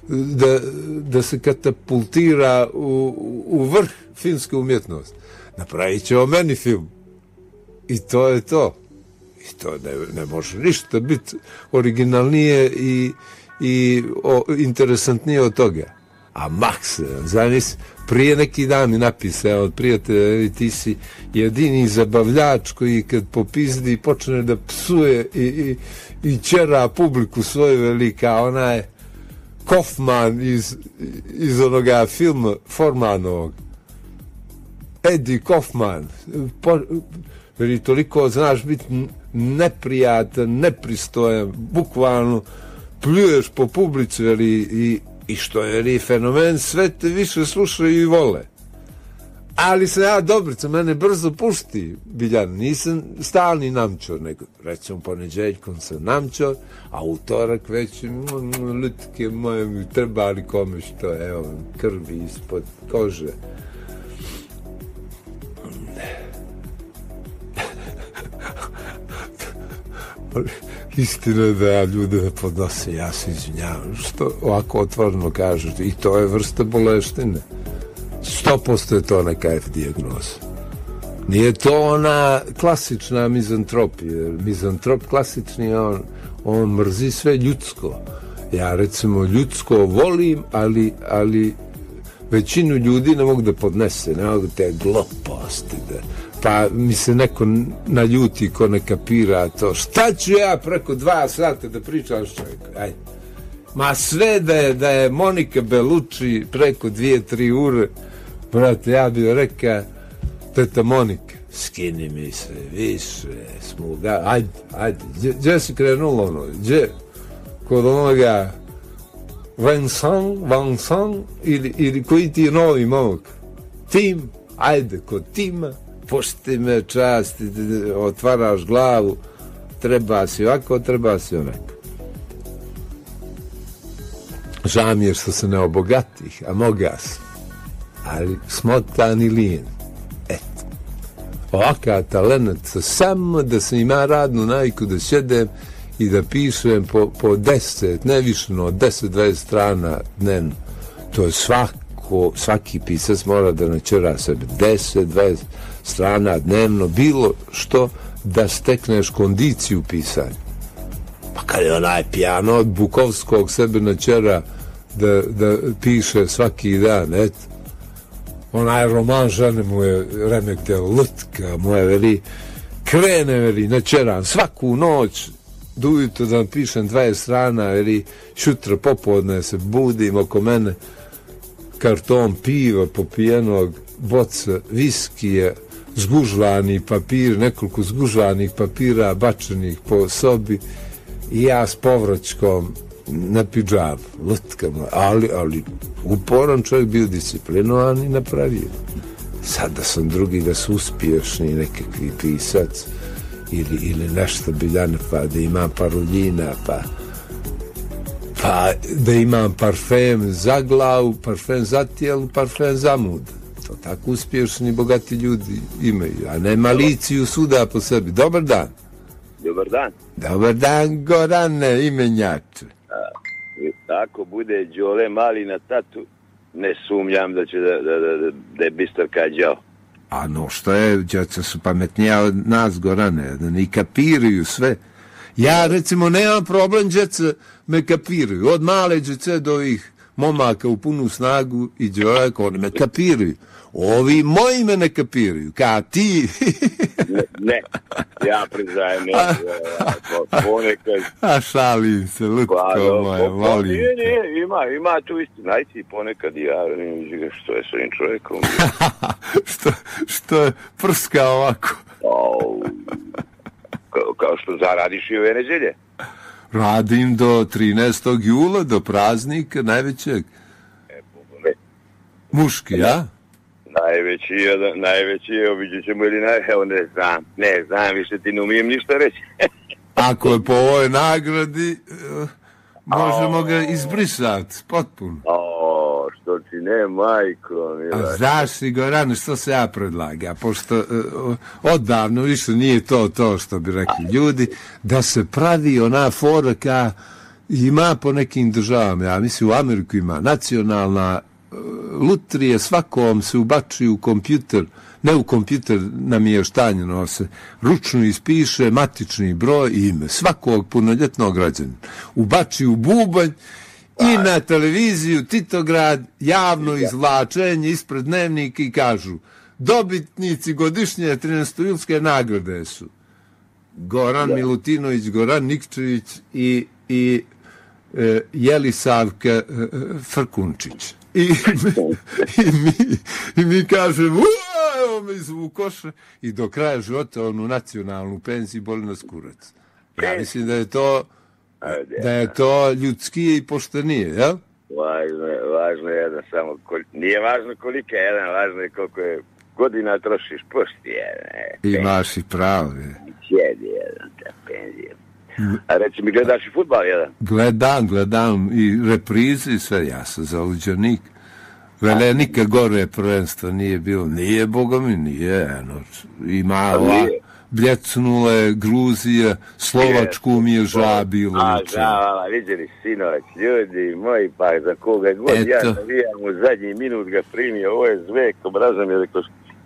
da, da se katapultira u, u vrh filmske umjetnosti. Napravit će o meni film. I to je to. I to ne, ne može ništa biti originalnije i, i o, interesantnije od toga. A Max, znaš, prije neki dan mi napisao "Evi, ti si jedini zabavljač koji kad popizdi počne da psuje i, i, i čera publiku svoju velika, ona je Kaufman iz, iz onoga filma Formanovog. Eddie Kaufman. Po, veli, toliko znaš biti neprijatan, nepristojan, bukvalno pljuješ po publici, veli, i, i što je veli, fenomen, sve te više slušaju i vole. Ali se ja Dobrica, mene brzo pušti, Biljan, nisam stalni namčor, nego recimo poneđeljkom sam namčor, a utorak već mm, mm, litke moje mi trebali kome što, evo, krvi ispod kože. Istina je da ljude ne podnose, ja se izvinjavam, što ovako otvoreno kažete, i to je vrsta boleštine. 100% je to neka F dijagnoza. Nije to ona klasična mizantropija. Mizantrop klasični on, on mrzi sve ljudsko. Ja recimo ljudsko volim, ali, ali većinu ljudi ne mogu da podnese, ne mogu te gluposti da pa mi se neko naljuti ko ne kapira to. Šta ću ja preko dva sata da pričam s čovjekom? Ajde. Ma sve da je, da je Monika Beluči preko dvije, tri ure, brate, ja bih rekao, teta Monika, skini mi se više, smuga, ajde, ajde, gdje, si krenulo ono, gdje? Kod onoga Vincent, Vincent, ili, ili koji ti je novi momak? Tim, ajde, kod tima, pusti me čast, otvaraš glavu, treba si ovako, treba si onako. Žao mi je što se ne obogatih, a moga sam. Ali smotan i lijen. Eto. Ovaka talent, samo da sam ima radnu najku da sjedem i da pišem po, po deset, ne više no, deset, strana dnevno. To je svako, svaki pisac mora da načera sebe deset, dvadeset strana dnevno, bilo što da stekneš kondiciju pisanja. Pa kad je onaj pijano od Bukovskog sebe načera da, da piše svaki dan, eto. Onaj roman žene mu je remek te lutka, mu je veli, krene veli, načeram, svaku noć, dujutro da pišem 20 strana, veli, šutra popodne se budim oko mene, karton piva popijenog, boca viskije, zgužvani papir, nekoliko zgužvanih papira bačenih po sobi i ja s povraćkom na pidžamu, lutkama, ali, ali uporan čovjek bio disciplinovan i napravio. Sad da sam drugi, da su uspješni nekakvi pisac ili, ili nešto biljana, pa da imam paruljina, pa pa da imam parfem za glavu, parfem za tijelu, parfem za mud. To tako uspješni, bogati ljudi imaju, a ne maliciju suda po sebi. Dobar dan. Dobar dan. Dobar dan, Gorane, imenjače. Ako bude Đole mali na tatu, ne sumnjam da će da, da, da, da, je bistar kađao. A no što je, djeca su pametnija od nas, Gorane, da ne kapiraju sve. Ja, recimo, nemam problem, djeca me kapiraju. Od male djece do ovih momaka u punu snagu i djevojaka, oni me kapiraju. Ovi moji me ne kapiraju, ka ti. Ne, ne. ja priznajem, ne, ponekad... A šalim se, lutko Pa, moje, volim nije, nije, ima, ima tu istina. Aj ti ponekad i ja, vidim što je s ovim čovjekom. (laughs) što, što je prska ovako. Au, kao, kao što zaradiš i ove neđelje. Radim do 13. jula, do praznika najvećeg. E, Ne, Muški, ja? Najveći je, najveći je, obiđet ćemo ili naj... Evo, ne znam, ne znam, više ti ne umijem ništa reći. (laughs) Ako je po ovoj nagradi, eh, možemo ga izbrisati, potpuno. o, što ti ne, majko, A mila. znaš si, Goran, što se ja predlaga, pošto eh, odavno više nije to to što bi rekli ljudi, da se pravi ona fora ka ima po nekim državama, ja mislim u Ameriku ima nacionalna lutrije svakom se ubačuju u kompjuter, ne u kompjuter namještanjeno se ručno ispiše matični broj i ime svakog punoljetnog građana. Ubačuju bubanj i na televiziju Titograd javno izvlačenje ispred dnevnika i kažu dobitnici godišnje 13. julske nagrade su Goran Milutinović, Goran Nikčević i, i e, Jelisavka e, e, Frkunčić. I, (laughs) i, mi, I mi kažemo, "Ua, evo me izvukoše i do kraja života onu nacionalnu penziju boli nas kurac. Ja mislim da je to da je to ljudskije i poštenije, jel? Važno je, važno je da samo, kol... nije važno koliko je jedan, važno je koliko je godina trošiš, pošti jedan, Imaš i pravo. je. sjedi jedan, ta penzija. A reci mi, gledaš i futbal jedan? Gledam, gledam i reprize i sve, ja sam zaluđenik. Vele, nikad gore prvenstvo nije bilo. Nije, boga mi, nije. Eno, ima nije? bljecnule, Gruzija, Slovačku mi je ža bilo. A, juče. žala, vidjeli sinoć, ljudi moji, pa za koga god Eto. ja navijam u zadnji minut ga primio, ovo je zvek, obrazom je rekao,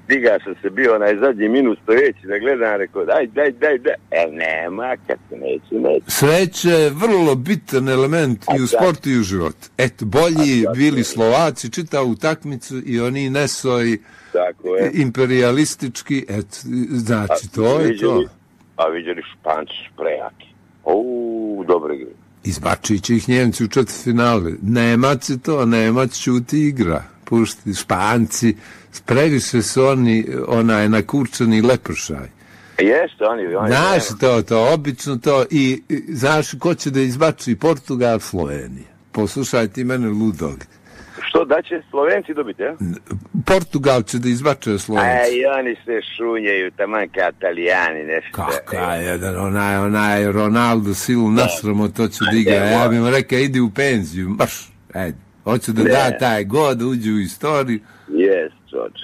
diga sam se bio onaj zadnji minut stojeći da gledam, rekao, daj, daj, daj, daj. E, nema, kad se neće, neće. Sreća je vrlo bitan element i u sportu i u životu. Eto, bolji bili Slovaci, čitao utakmicu i oni nesoj Tako je. imperialistički, eto, znači, to je to. A vidjeli Španci prejaki. Uuu, dobre igre. Izbačit će ih Njemci u četvrtfinale. Nemac je to, Nemac čuti igra. Pušti Španci, previše su oni onaj nakurčani lepršaj. Jeste, oni, oni. Znaš to, to, obično to. I, i znaš ko će da izbači Portugal, Slovenija. Poslušaj ti mene ludog. Što da će Slovenci dobiti, ja? Portugal će da izbače Slovenci. A i oni se šunjaju, taman kao italijani, nešto. Kaka jedan, onaj, onaj Ronaldo silu nasramo, to će da igra. Ja bih mu rekao, idi u penziju, marš, ajde. Hoće da da Ne. taj god, da uđe u istoriju. Jes, čoč.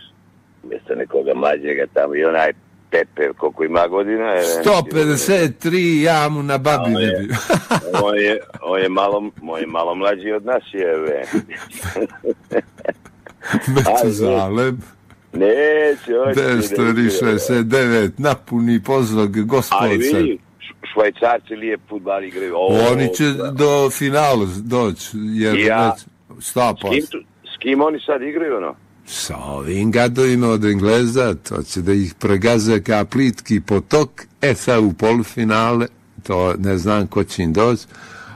Mjesto nekoga mlađega tamo i onaj Pepe, koliko ima godina. je, 153, ja mu na babi ne je. bi. (laughs) On je, on je malo, on je malo mlađi od nas, je. Metuzalem, (laughs) Neće, hoće. neće. 969, napuni gospodca. vidi, švajcarci lijep futbal igraju. Oni će da. do finala doći, jer Ja. već 100%. S kim, tu, s kim oni sad igraju, ono? Sa ovim gadovima od Engleza, to će da ih pregaze ka plitki potok, e sad u polufinale, to ne znam ko će im doći,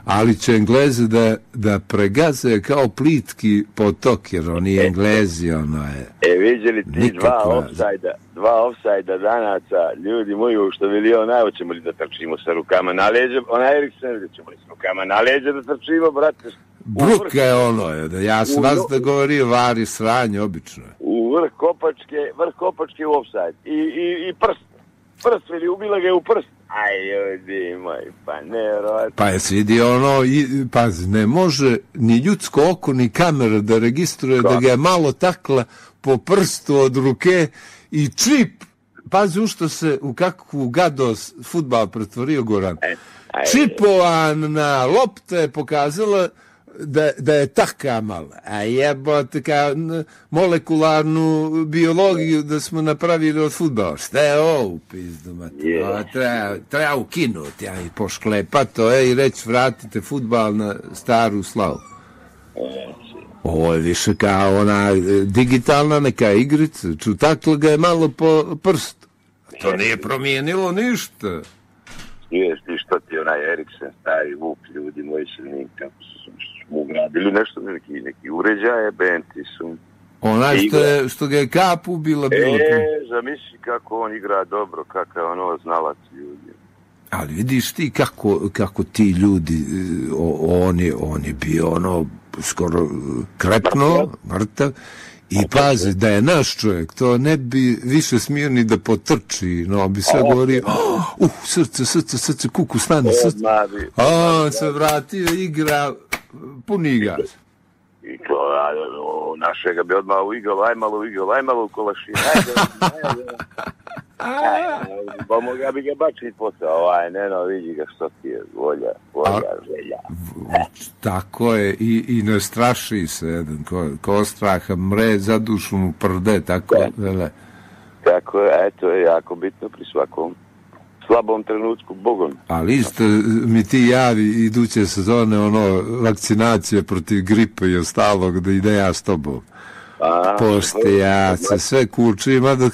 ali će Engleze da, da pregaze kao plitki potok, jer oni Englezi, ono je. E, vidjeli ti Nikakva- dva offsajda, dva offsajda danaca, ljudi moji, što veli onaj, hoćemo li da trčimo sa rukama na leđe, onaj Eriksen, ćemo li s rukama na leđe da trčimo, brate, Bruka je ono, ja sam vas da govorio, vari sranje, obično. je. u vrh kopačke, vrh kopačke u offside, i, i, i prst, prst, veli, ubila ga je u prst, aj, ljudi moj, pa ne, vjerovatno. Pa je vidio ono, i, pazi, ne može ni ljudsko oko, ni kamera da registruje da ga je malo takla po prstu od ruke i čip, pazi u što se, u kakvu gados futbal pretvorio Goran. E, aj, Čipovan na lopte je pokazala da, da je taka mala. A jebote, kao molekularnu biologiju da smo napravili od futbala. Šta je ovo u pizdu. Ovo Treba, treba ukinuti, a i pošklepa to je i reći vratite futbal na staru slavu. Ovo je više kao ona digitalna neka igrica. Čutaklo ga je malo po prstu. To nije promijenilo ništa. Ješ ti što ti onaj Eriksen, stari Vuk, ljudi moji njim, kako ugradili nešto, neki, neki uređaje, benti su. Onaj što, je, što ga je kap ubila bilo. tu. E, zamisli kako on igra dobro, kakav je ono znalac ljudi. Ali vidiš ti kako, kako ti ljudi, e, o, on, je, on je bio ono skoro e, krepno, mrtav. I pazi, da je naš čovjek, to ne bi više smio ni da potrči, no bi sve govorio, "Oh, uh, srce, srce, srce, kuku, stani, srce. A on se vratio, igra, puni gas. i to, a, našega bi odmah uigralo, aj malo uigralo, aj malo u kolašinu, ajde, ajde. Aj, (laughs) Pa moga bi ga bačiti posao, ovaj, ne no, vidi ga što ti je, volja, volja, želja. (laughs) Tako je, i, i ne straši se jedan, ko, ko straha mre, za dušu mu prde, tako vele. Tako je, a to je jako bitno pri svakom slabom trenutku, bogom. Ali isto mi ti javi iduće sezone ono vakcinacije protiv gripe i ostalog da ide ja s tobom. A, Pošte ja se sve kući ima da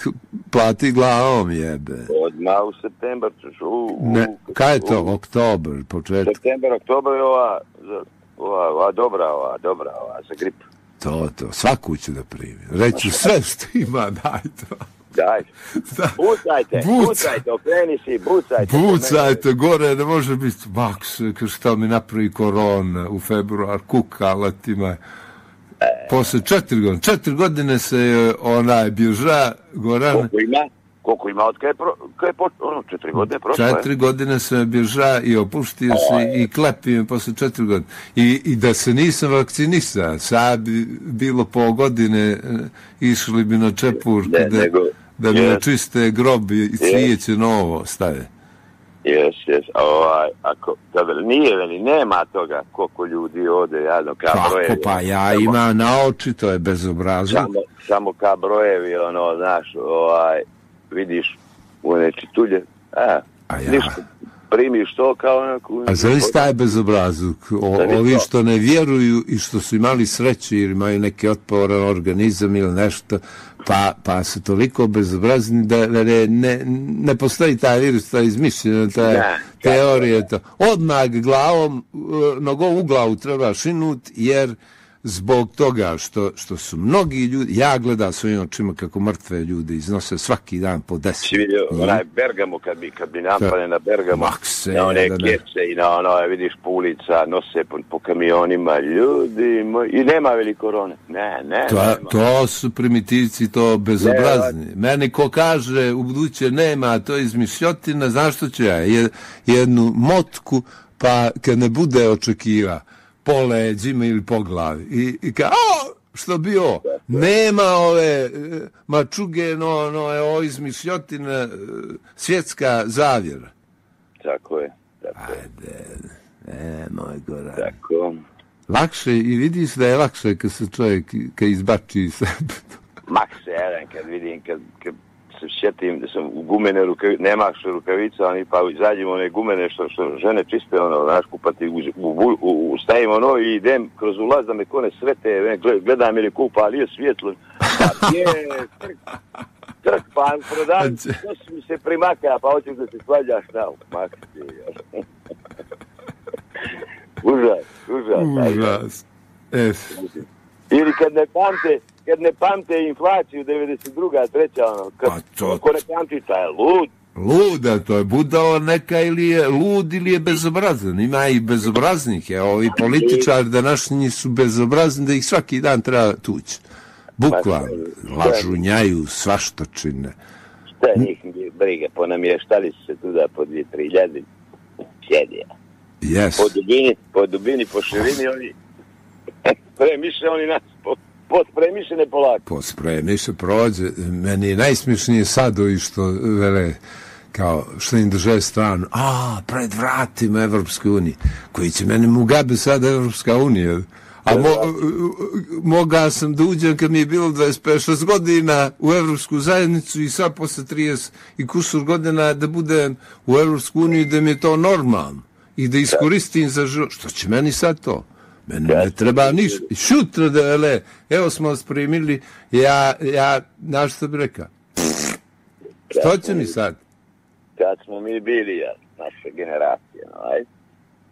plati glavom jebe. Odmah u septembar ćeš, u, u, Ne, kaj je to? Oktober, početak. Septembar, oktober je ova, ova, ova dobra, ova dobra, ova za grip. To, to, svaku ću da primi. Reću sve što ima, daj to. Daj, Da. bucajte, Buca. bucajte, okreni si, bucajte. Bucajte gore, ne može biti maks, što mi napravi korona u februar, kuka, letima. Posle četiri godine, četiri godine se je onaj bježa Goran, Koliko ima? Koliko ima od kada je, pro, kada je po, ono, četiri godine prošlo je? četiri godine se bježa i opuštio se i klepio posle četiri godine. I, I da se nisam vakcinisao, sad bi bilo po godine, e, išli bi na čepurku Ne, da, nego- da mi je. očiste grob i cvijeće novo stave. Jes, jes. Ovaj, ako, da, nije veli, nema toga koliko ljudi ode, jadno, ka Kako brojevi. pa ja Samo- imam na oči, to je bezobrazno. Samo, samo ka brojevi, ono, znaš, ovaj, vidiš u neči tulje, a, A ja. ništa, primiš to kao onako... A zaista je bezobrazluk. O, ovi to? što ne vjeruju i što su imali sreće ili imaju neki otporan organizam ili nešto, pa, pa su toliko bezobrazni da, da ne, ne, postoji taj virus, ta izmišljena, ta Ne, teorija. To. Odmah glavom, e, nogom u glavu treba šinut, jer zbog toga što, što su mnogi ljudi, ja gledam svojim očima kako mrtve ljude iznose svaki dan po deset. Si vidio njih. onaj Bergamo, kad bi, kad bi napane na Bergamo, Makse, na one da ne. kjece i na ono, vidiš po ulica, nose po, po kamionima, ljudi moji, i nema veli korone. Ne, ne, To, nema. to su primitivci, to bezobrazni. Meni ko kaže u buduće nema, to je izmišljotina, znaš što ću ja? Je- Jednu motku, pa kad ne bude očekiva, po leđima ili po glavi. I, i ka, o, što bi o? Nema ove e, mačuge, no, no, je ovo izmišljotina, e, svjetska zavjera. Tako je, tako je, Ajde, e, moj gora. tako. Lakše, i vidiš da je lakše kad se čovjek, kad izbači iz sebe. Makse, jedan, kad vidim, kad, kad se sjetim da sam u gumene rukavice, nemaš rukavica, oni pa izađemo one gumene što, što žene čiste, ono, znaš, kupati u, u, u, u, u stavim ono i idem kroz ulaz da me kone svete, gledam ili kupa, ali je svjetlo. Pa je, trk, trk, pa Znači- to mi se primaka, pa hoćeš da se svađaš na makse. (laughs) užas, užas. Užas. E, Ili kad ne pamte, kad ne pamte inflaciju 92. treća ono, kad, Pa to- ko ne pamti taj je lud. luda, to je budala neka ili je lud ili je bezobrazan. Ima i bezobraznih, je, ovi političari današnji su bezobrazni da ih svaki dan treba tući. Bukvalno, lažunjaju, svašta čine. Šta njih briga, ponamještali su se tuda po dvije, tri ljadi. Sjedi. Jes. Po dubini, po dubini, po širini oni premiše oni nas, po, po premiše ne polako. Pospremi se prođe. Meni je najsmišnije sad ovi što vele kao što im drže stranu, a, pred vratima Evropske unije, koji će mene Mugabe sad Evropska unija. A mo, moga sam da uđem kad mi je bilo 25-6 godina u Evropsku zajednicu i sad posle 30 i kusur godina da budem u Evropsku uniju da mi je to normalno i da iskoristim za život. Što će meni sad to? Meni ne treba ništa. Šutra da vele, evo smo vas primili, ja, ja, znaš što bi rekao? Što će mi sad? Kad smo mi bili, ja, naša generacija, no,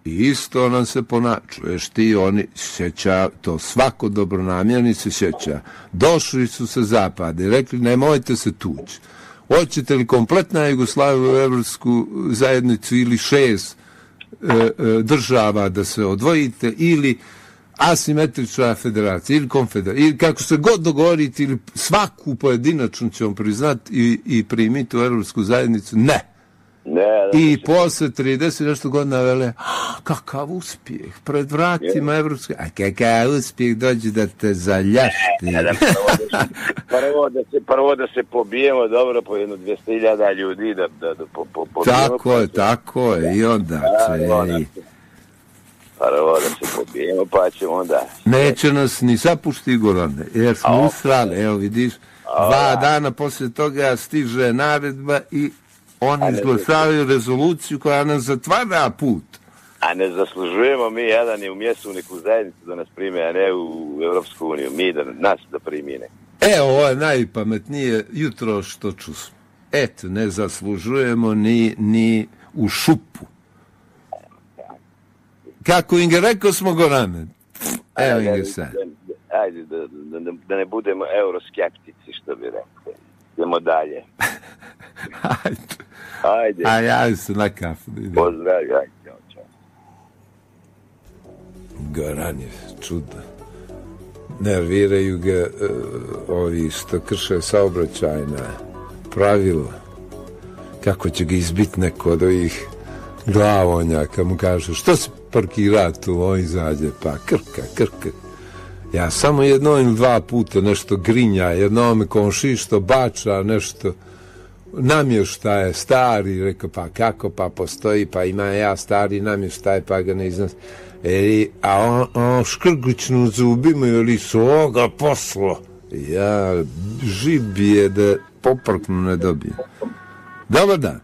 isto nam se ponačuješ ti, oni sjeća, to svako dobronamjerni se sjeća. Došli su sa zapada i rekli nemojte se tući. Hoćete li kompletna Jugoslaviju u Evropsku zajednicu ili šest država da se odvojite ili asimetrična federacija ili konfederacija ili kako se god dogovorite ili svaku pojedinačnu ćemo priznati i, i primiti u Evropsku zajednicu. Ne. Ne, I posle 30 i nešto godina vele, "Ah, kakav uspjeh, pred vratima Evropske, a kakav uspjeh dođe da te zaljašti. Ne, prvo, da se, (laughs) prvo, da se, prvo da se pobijemo dobro po jedno 200.000 ljudi da, da, da po, po, pobijemo. tako je, tako je, i onda će, onda Prvo da se pobijemo pa ćemo onda. neće nas ni sapušti Gorane, jer smo usrali, evo vidiš, dva dana poslije toga stiže naredba i oni izglasavaju rezoluciju koja nam zatvara put. A ne zaslužujemo mi jedan i u neku zajednicu da nas prime, a ne u Europsku uniju. Mi da nas da primine. Evo, ovo je najpametnije jutro što čusmo. Eto, ne zaslužujemo ni, ni u šupu. Kako im ga rekao smo Gorane. Evo im ga sad. Ajde, da, da, da ne budemo euroskeptici, što bi rekli. Idemo dalje. (laughs) Ajde. Ajde, A ja se na kafu. pozdrav, ajde, čao, čao. Goran je čudno. Nerviraju ga e, ovi što krše saobraćajna pravila. Kako će ga izbiti neko od ovih glavonjaka mu kaže što se parkira tu, on izađe pa krka, krka. Ja samo jedno ili dva puta nešto grinja, jedno me komši što bača nešto namještaje stari, rekao pa kako, pa postoji, pa ima ja stari namještaj, pa ga ne znam. E, a on, on škrgućnu zubima ili su oga poslo. Ja živ je da poprknu ne dobijem. Dobar dan.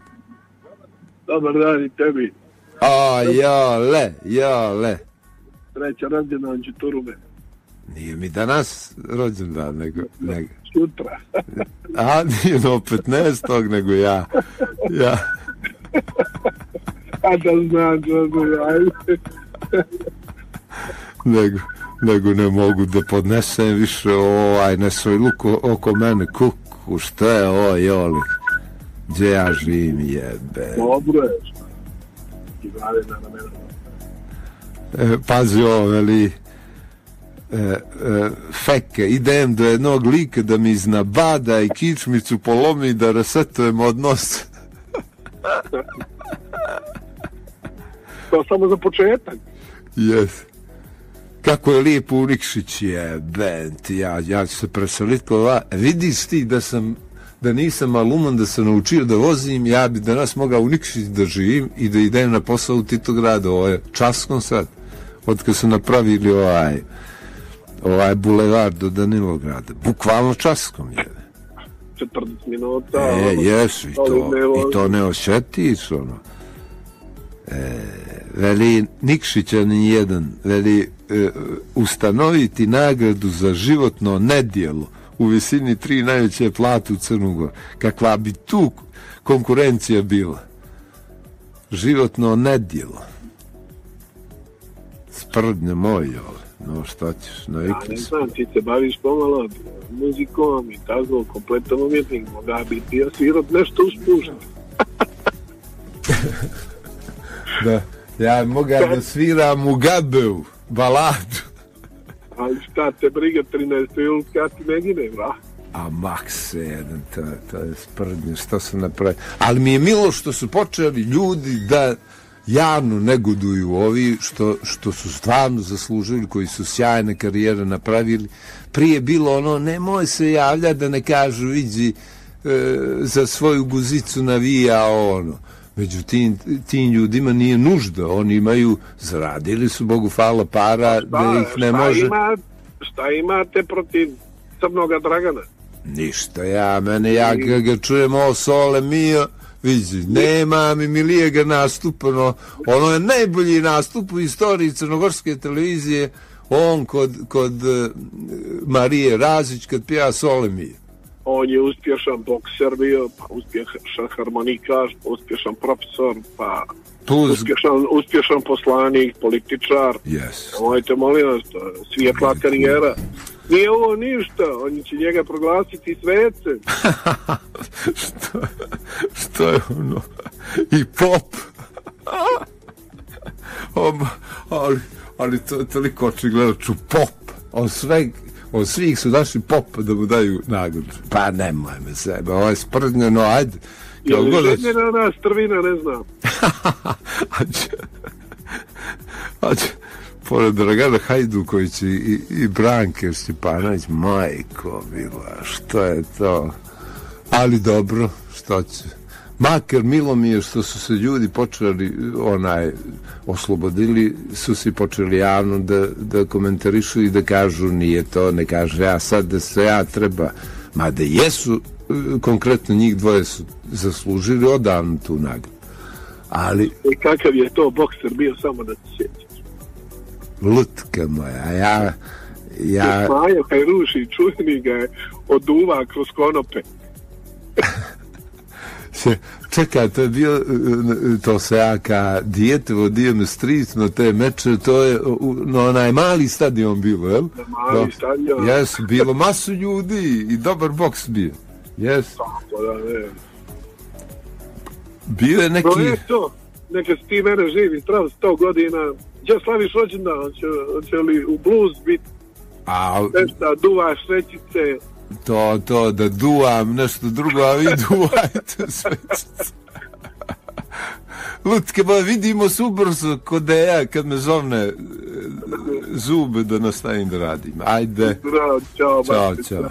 Dobar dan i tebi. A, ja, le, ja, le. Treća rođendan Čuturume. Nije mi danas rođendan, nego, nego. Sutra. (laughs) A, nije no 15. nego ja. Ja. A da znam, da ajde. nego, nego ne mogu da podnesem više ovaj nesvoj luk oko mene kuku, što je ovo joli gdje ja živim jebe Dobro je. Na e, pazi ovo veli e, e, feke idem do jednog lika da mi iznabada i kičmicu polomi da resetujem odnos (laughs) To samo za početak. Jes. Kako je lijepo u Nikšić je, bent, ja, ja ću se preseliti kod. Vidiš ti da sam, da nisam maluman, da sam naučio da vozim, ja bi danas mogao u Nikšić da živim i da idem na posao u Titogradu, ovo je časkom sad, od kad su napravili ovaj, ovaj bulevard do Danilograda. Bukvalno časkom je. 40 minuta. E, jesu, i to, i to ne osjetiš, ono. E, veli Nikšića ni jedan, veli e, ustanoviti nagradu za životno nedjelo u visini tri najveće plate u Crnogor. Kakva bi tu konkurencija bila? Životno nedjelo. Sprdnje moj, ove. No šta ćeš, Ja navikli ne smo. znam, ti se baviš pomalo muzikom i tako, kompletan umjetnik, moga bi ti ja svirat nešto uspušten. (laughs) Da, ja moga da sviram u Gabeu, baladu. Ali šta te briga, 13. jul, kad ti ne gine, vra. A Max jedan, to, to je sprdnje, što su napravili. Ali mi je milo što su počeli ljudi da javno negoduju ovi što, što su stvarno zaslužili, koji su sjajne karijere napravili. Prije bilo ono, nemoj se javlja da ne kažu, iđi e, za svoju guzicu navija ono. Međutim, tim ljudima nije nužda, oni imaju, zaradili su, Bogu hvala, para, da ih ne šta može... Ima, šta imate protiv crnoga Dragana? Ništa, ja, mene, ja ga, ga čujem o sole mio, vidi, nema mi milije ga nastupano, ono je najbolji nastup u istoriji crnogorske televizije, on kod, kod eh, Marije Razić kad pija sole mio. On je uspješan bokser bio, pa uspješan harmonikaš, pa uspješan profesor, pa Plus, uspješan, uspješan poslanik, političar. yes. Molim vas, to je svijetla karijera. Nije ovo ništa, oni će njega proglasiti svecem. (laughs) što, što je ono, i pop. On, ali, ali to toliko očigledno ču pop. On sve, od svih su naši pop da mu daju nagradu. Pa nemoj me sebe, ovo je sprdnjeno, ajde. Je li god željena nas trvina, ne znam. (laughs) Ađe, ađe, pored Dragana Hajdukovića i, i Branke Stjepanović, majko mila, što je to? Ali dobro, što će? Makar milo mi je što su se ljudi počeli onaj oslobodili, su se počeli javno da, da komentarišu i da kažu nije to, ne kaže ja sad da se ja treba, mada jesu e, konkretno njih dvoje su zaslužili odavno tu nagradu. Ali I kakav je to bokser bio, samo da se sjećaš. Lutka moja, ja, Ja. (laughs) ja, Majo Hajruši, čuveni ga je oduva kroz konope. (laughs) se, čekaj, to je bio, to se ja ka dijete vodio me street na te meče, to je na onaj mali stadion bilo, jel? Na mali stadion. Jes, bilo masu ljudi i dobar boks bio. Jes, Tako da, ne. bio je neki... No eto, neka si ti mene živi, zdrav, 100 godina. Ja slaviš rođendan, hoće, hoće li u blues biti A, nešto, duvaš svećice, to, to, da duvam nešto drugo, a vi (laughs) duvajte svećice. Lutke, ba vidimo se ubrzo kod ja kad me zovne e, zube da nastavim da radim. Ajde, zdrav, čao, čao, čao.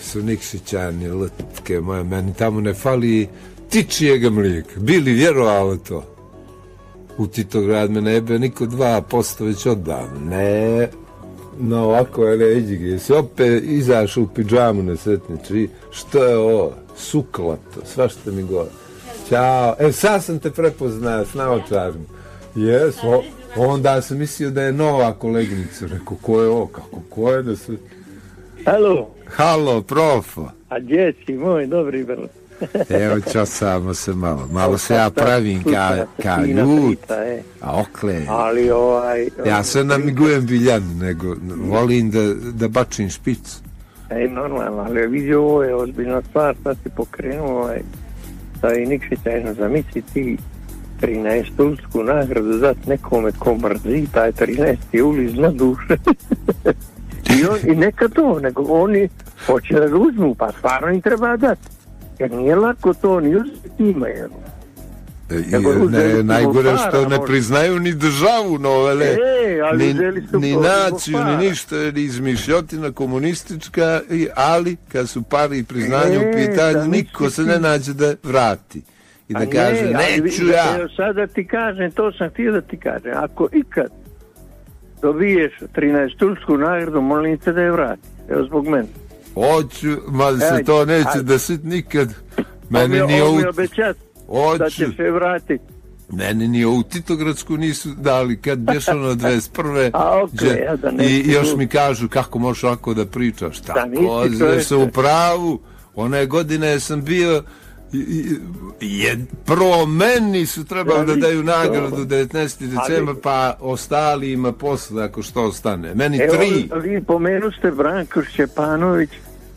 su Nikšićani, lutke moje, meni tamo ne fali tičijega mlijeka. Bili vjerovali to? U Titograd me ne be niko dva posto već odavno. Ne, no ovako leđi, jesi opet izašao u pidžamu na setnici, što je ovo? Suklato, svašta mi gore. Ćao, e sad sam te prepoznao s naočarima. Jes, onda sam mislio da je nova koleginica. Rekao, ko je ovo, kako, ko je da se... Halo, Halo, profo. a gdje si moj dobri bro? (laughs) Evo časamo se malo. Malo se ja pravim ka, ka priča, e. A okle. Ali ovaj... Ja se namigujem biljan, nego volim da, da bačim špicu. Ej, normalno, ali vidio ovo je ozbiljna stvar, sad si pokrenuo ovaj, da i Nikšića jedno zamisli ti 13 tulsku nagradu dat nekome ko mrzi, taj 13. uliz na duše. (laughs) I, on, I neka to, nego oni hoće da ga uzmu, pa stvarno im treba dati. Jer nije lako to ni uzeti jel? E, Nego i, ne, najgore mu što para, ne priznaju ni državu novele, E, ali ni, ni naciju, ni para. ništa, ni izmišljotina komunistička, ali kad su pari i priznanje u E, pitanju, niko se ne nađe da vrati. I da A kaže, ne, neću ja. Da ti kažem, to sam htio da ti kažem. Ako ikad dobiješ 13 tulsku nagradu, molim te da je vrati. Evo zbog mene. Hoću, ma se to neće desiti nikad. Meni nije ovo mi u, obećat da hoću, ćeš je vratiti. meni nije u Titogradsku nisu dali, kad beš ono (laughs) 21. A, okej, že- ja da I još mi kažu kako možeš ovako da pričaš. Tako, čovječe. sam u pravu. One godine sam bio je, prvo meni su trebali da daju nagradu to. 19. decembar, pa ostalima posle ako što ostane. Meni Evo, tri. vi pomenu ste Branko Šćepanović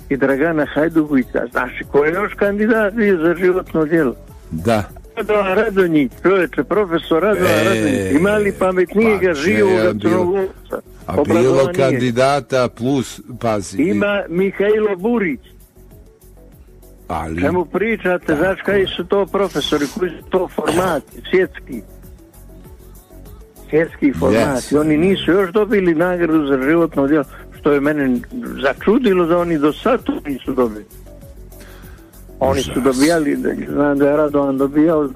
i Dragana Hajdugovića. Znaš ko je još kandidat bio za životno djelo? Da. Radovan Radonjić, čovječe, profesor Radovan E, Radonjić. Imali pametnijega pa živoga crnogorca. A bilo kandidata plus, pazi. Ima Mihajlo Burić. ali, Čemu pričate, znaš kaj su to profesori, koji su to formati, svjetski. Svjetski formati. Yes. Oni nisu još dobili nagradu za životno djelo, što je mene začudilo da oni do sad to nisu dobili. Oni su Užas. dobijali, da- znam da je Radovan dobijao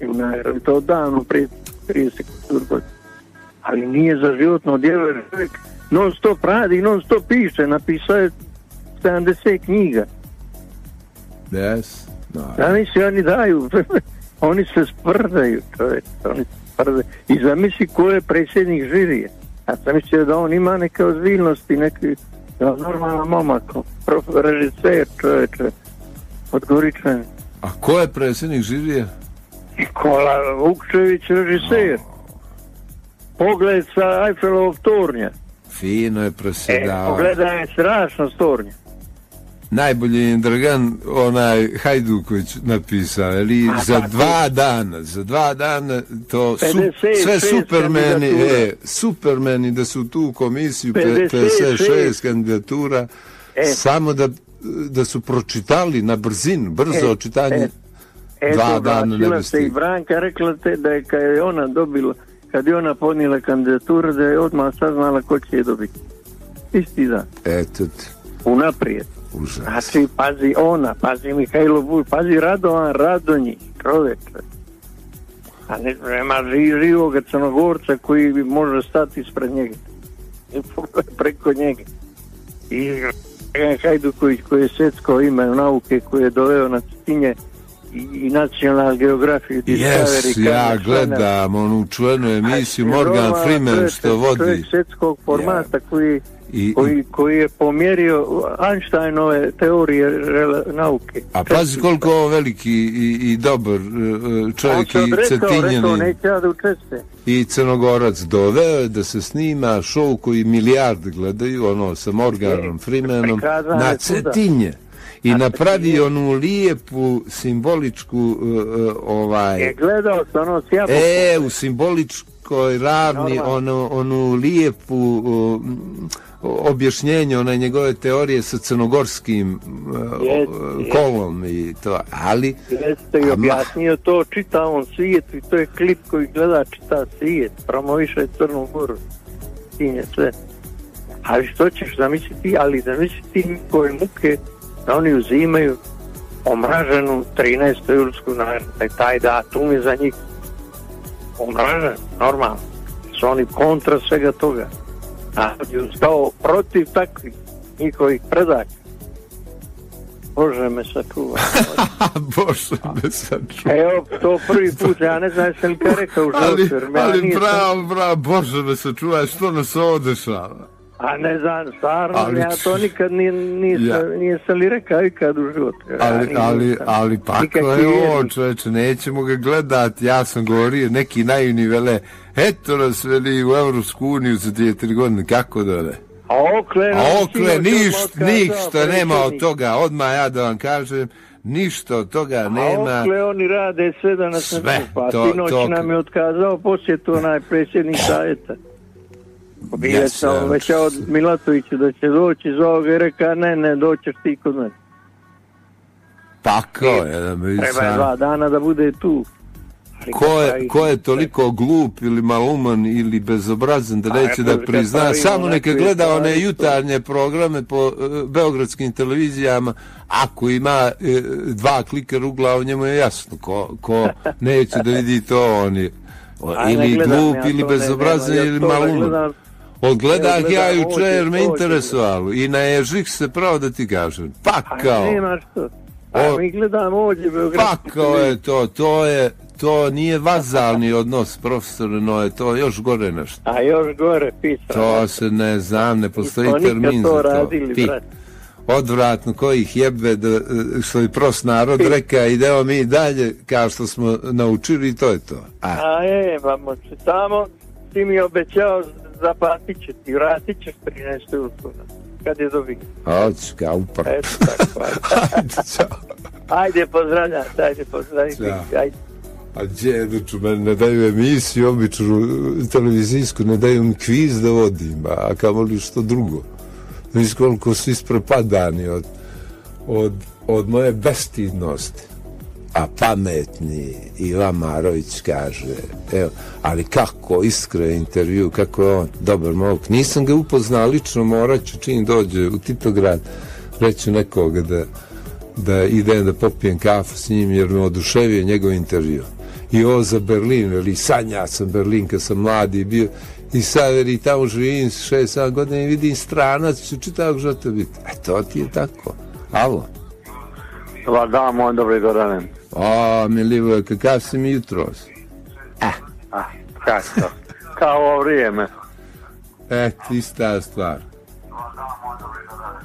nagradu, to davno prije 30 godina. Ali nije za životno djelo, jer čovjek non stop radi, non stop piše, napisao je 70 knjiga. Yes. No, Da misli, oni daju, (laughs) oni se sprdaju, čovječ, oni se sprdaju. I zamisli ko je predsjednik žirije. Ja sam mislio da on ima neke ozbiljnosti, neki normalan momak, režiser čovječe, od Goričana. A ko je predsjednik žirije? Nikola Vukčević, režiser. Pogled sa Eiffelovog tornja. Fino je E, predsjedavao. pogledaj, strašno tornja. Najbolji je Dragan onaj Hajduković napisao, ali za pa, dva dana, za dva dana to su, 56 sve supermeni, e, supermeni da su tu u komisiju, 56 56 kandidatura, E. samo da, da su pročitali na brzinu, brzo E, čitanje, e. Eto, dva dana ne bi se i. Branka rekla te da je kad je ona dobila, kad je ona podnijela kandidaturu, da je odmah saznala ko će je dobiti. Isti dan, Eto unaprijed. Užas. Znači, pazi ona, pazi Mihajlo Bulj, pazi Radovan Radonji, čoveče. A ne, nema ži- živoga crnogorca koji bi može stati ispred njega. I (laughs) preko njega. I Hajduković koji je svjetsko ime nauke koji je doveo na cetinje i, geografiju Jes, Discovery, ja gledam onu čuvenu emisiju. Morgan Freeman što vodi. Čovjek svjetskog formata koji I, koji, koji je pomjerio Einsteinove teorije rela- nauke. a pazi koliko ovo veliki i, i dobar e, e, čovjek i cetinjanin i crnogorac doveo je da se snima show koji milijarde gledaju, ono sa Morganom Freemanom prikazano na cetinje. I Na napravi onu lijepu simboličku e, e, ovaj Je gledao sam ono s jabukom. E, u simboličkoj ravni Normalno. onu, lijepu o, objašnjenje one njegove teorije sa crnogorskim e, o, jest. kolom i to, ali Jeste i objasnio to čitavom svijetu i to je klip koji gleda čita svijet, promoviše Crnu Goru, tinje sve. Ali što ćeš zamisliti, ali zamisliti koje muke da oni uzimaju omraženu 13. julsku je taj datum je za njih omražen, normalno. Su oni kontra svega toga. Narod je ustao protiv takvih njihovih predaka. Bože me sačuva. (laughs) Bože me sačuva. Evo, to prvi put, ja ne znam jesam li rekao u Ali, životu, ali nisam- bravo, bravo, Bože me sačuva, što nas ovo dešava? A ne znam, stvarno, Ali- ja to nikad nije, nisam, Ja. nisam li rekao ikad u životu. Ja Ali, nisam- ali, ali pa nikakvi ko je vjernik. čoveče, nećemo ga gledati, ja sam govorio, neki naivni vele, eto nas veli u Evropsku uniju za dvije, tri godine, kako da ne? A okle, A okle, sinoć ništa, nema od toga, odmah ja da vam kažem, ništa od toga nema. A okle oni rade sve da nas Sve, ne pa to- to- nam je otkazao posjetu onaj predsjednik savjeta. Bio Ja sam već od Milatoviću da će doći iz ovoga i reka ne, ne, doćeš ti kod mene. Tako je, da mi Treba sam- dva dana da bude tu. Ali Ko je, ko je toliko glup ili maluman ili bezobrazan da neće da prizna, samo neka gleda one jutarnje programe po e, beogradskim televizijama, ako ima e, dva klika rugla, u njemu je jasno, ko, ko neće da vidi to, on je (laughs) o, ili glup, ja ili bezobrazan, ili maluman. Odgledah Evo, ja gledam juče jer me interesovalo i na ježih se pravo da ti kažem. Pa A kao, nema što. A O- mi gledamo ovdje pa kao je to, to je, to nije vazalni odnos, profesore, no je to još gore nešto. A još gore pisao. To se ne znam, ne postoji termin to za to. radili, Ti, brate. odvratno, koji ih jebe, da, što je prost narod reka, idemo mi dalje, kao što smo naučili i to je to. A, A je, vamo se tamo, ti mi obećao zaplatit će ti, vratit ćeš 13 ulkuna. Kad je dobio. hoću ga upar. Eto tako, (laughs) ajde. Čao. Ajde, pozdravljam, ajde, pozdravljam. Ćao. Ajde. A djeduču, meni ne daju emisiju, običnu televizijsku, ne daju mi kviz da vodim, a kamoli što drugo. Viš koliko su isprepadani od, od, od moje bestidnosti. A pametni Ivan Marović kaže, evo, ali kako iskre intervju, kako je on dobar momak. Nisam ga upoznao lično, morat ću čim dođe u Titograd, reću nekoga da, da idem da popijem kafu s njim jer me oduševio njegov intervju. I ovo za Berlin, veli, sanja sam Berlin kad sam mladi bio i sad veli, tamo živim 6-7 godina i vidim stranac, ću čitavog života biti. E, to ti je tako. Alo. Dobar dan, moj dobri Gorane. O, milivo, kakav si mi jutros? Ah, kako? Kao ovo vrijeme. E, ista stvar.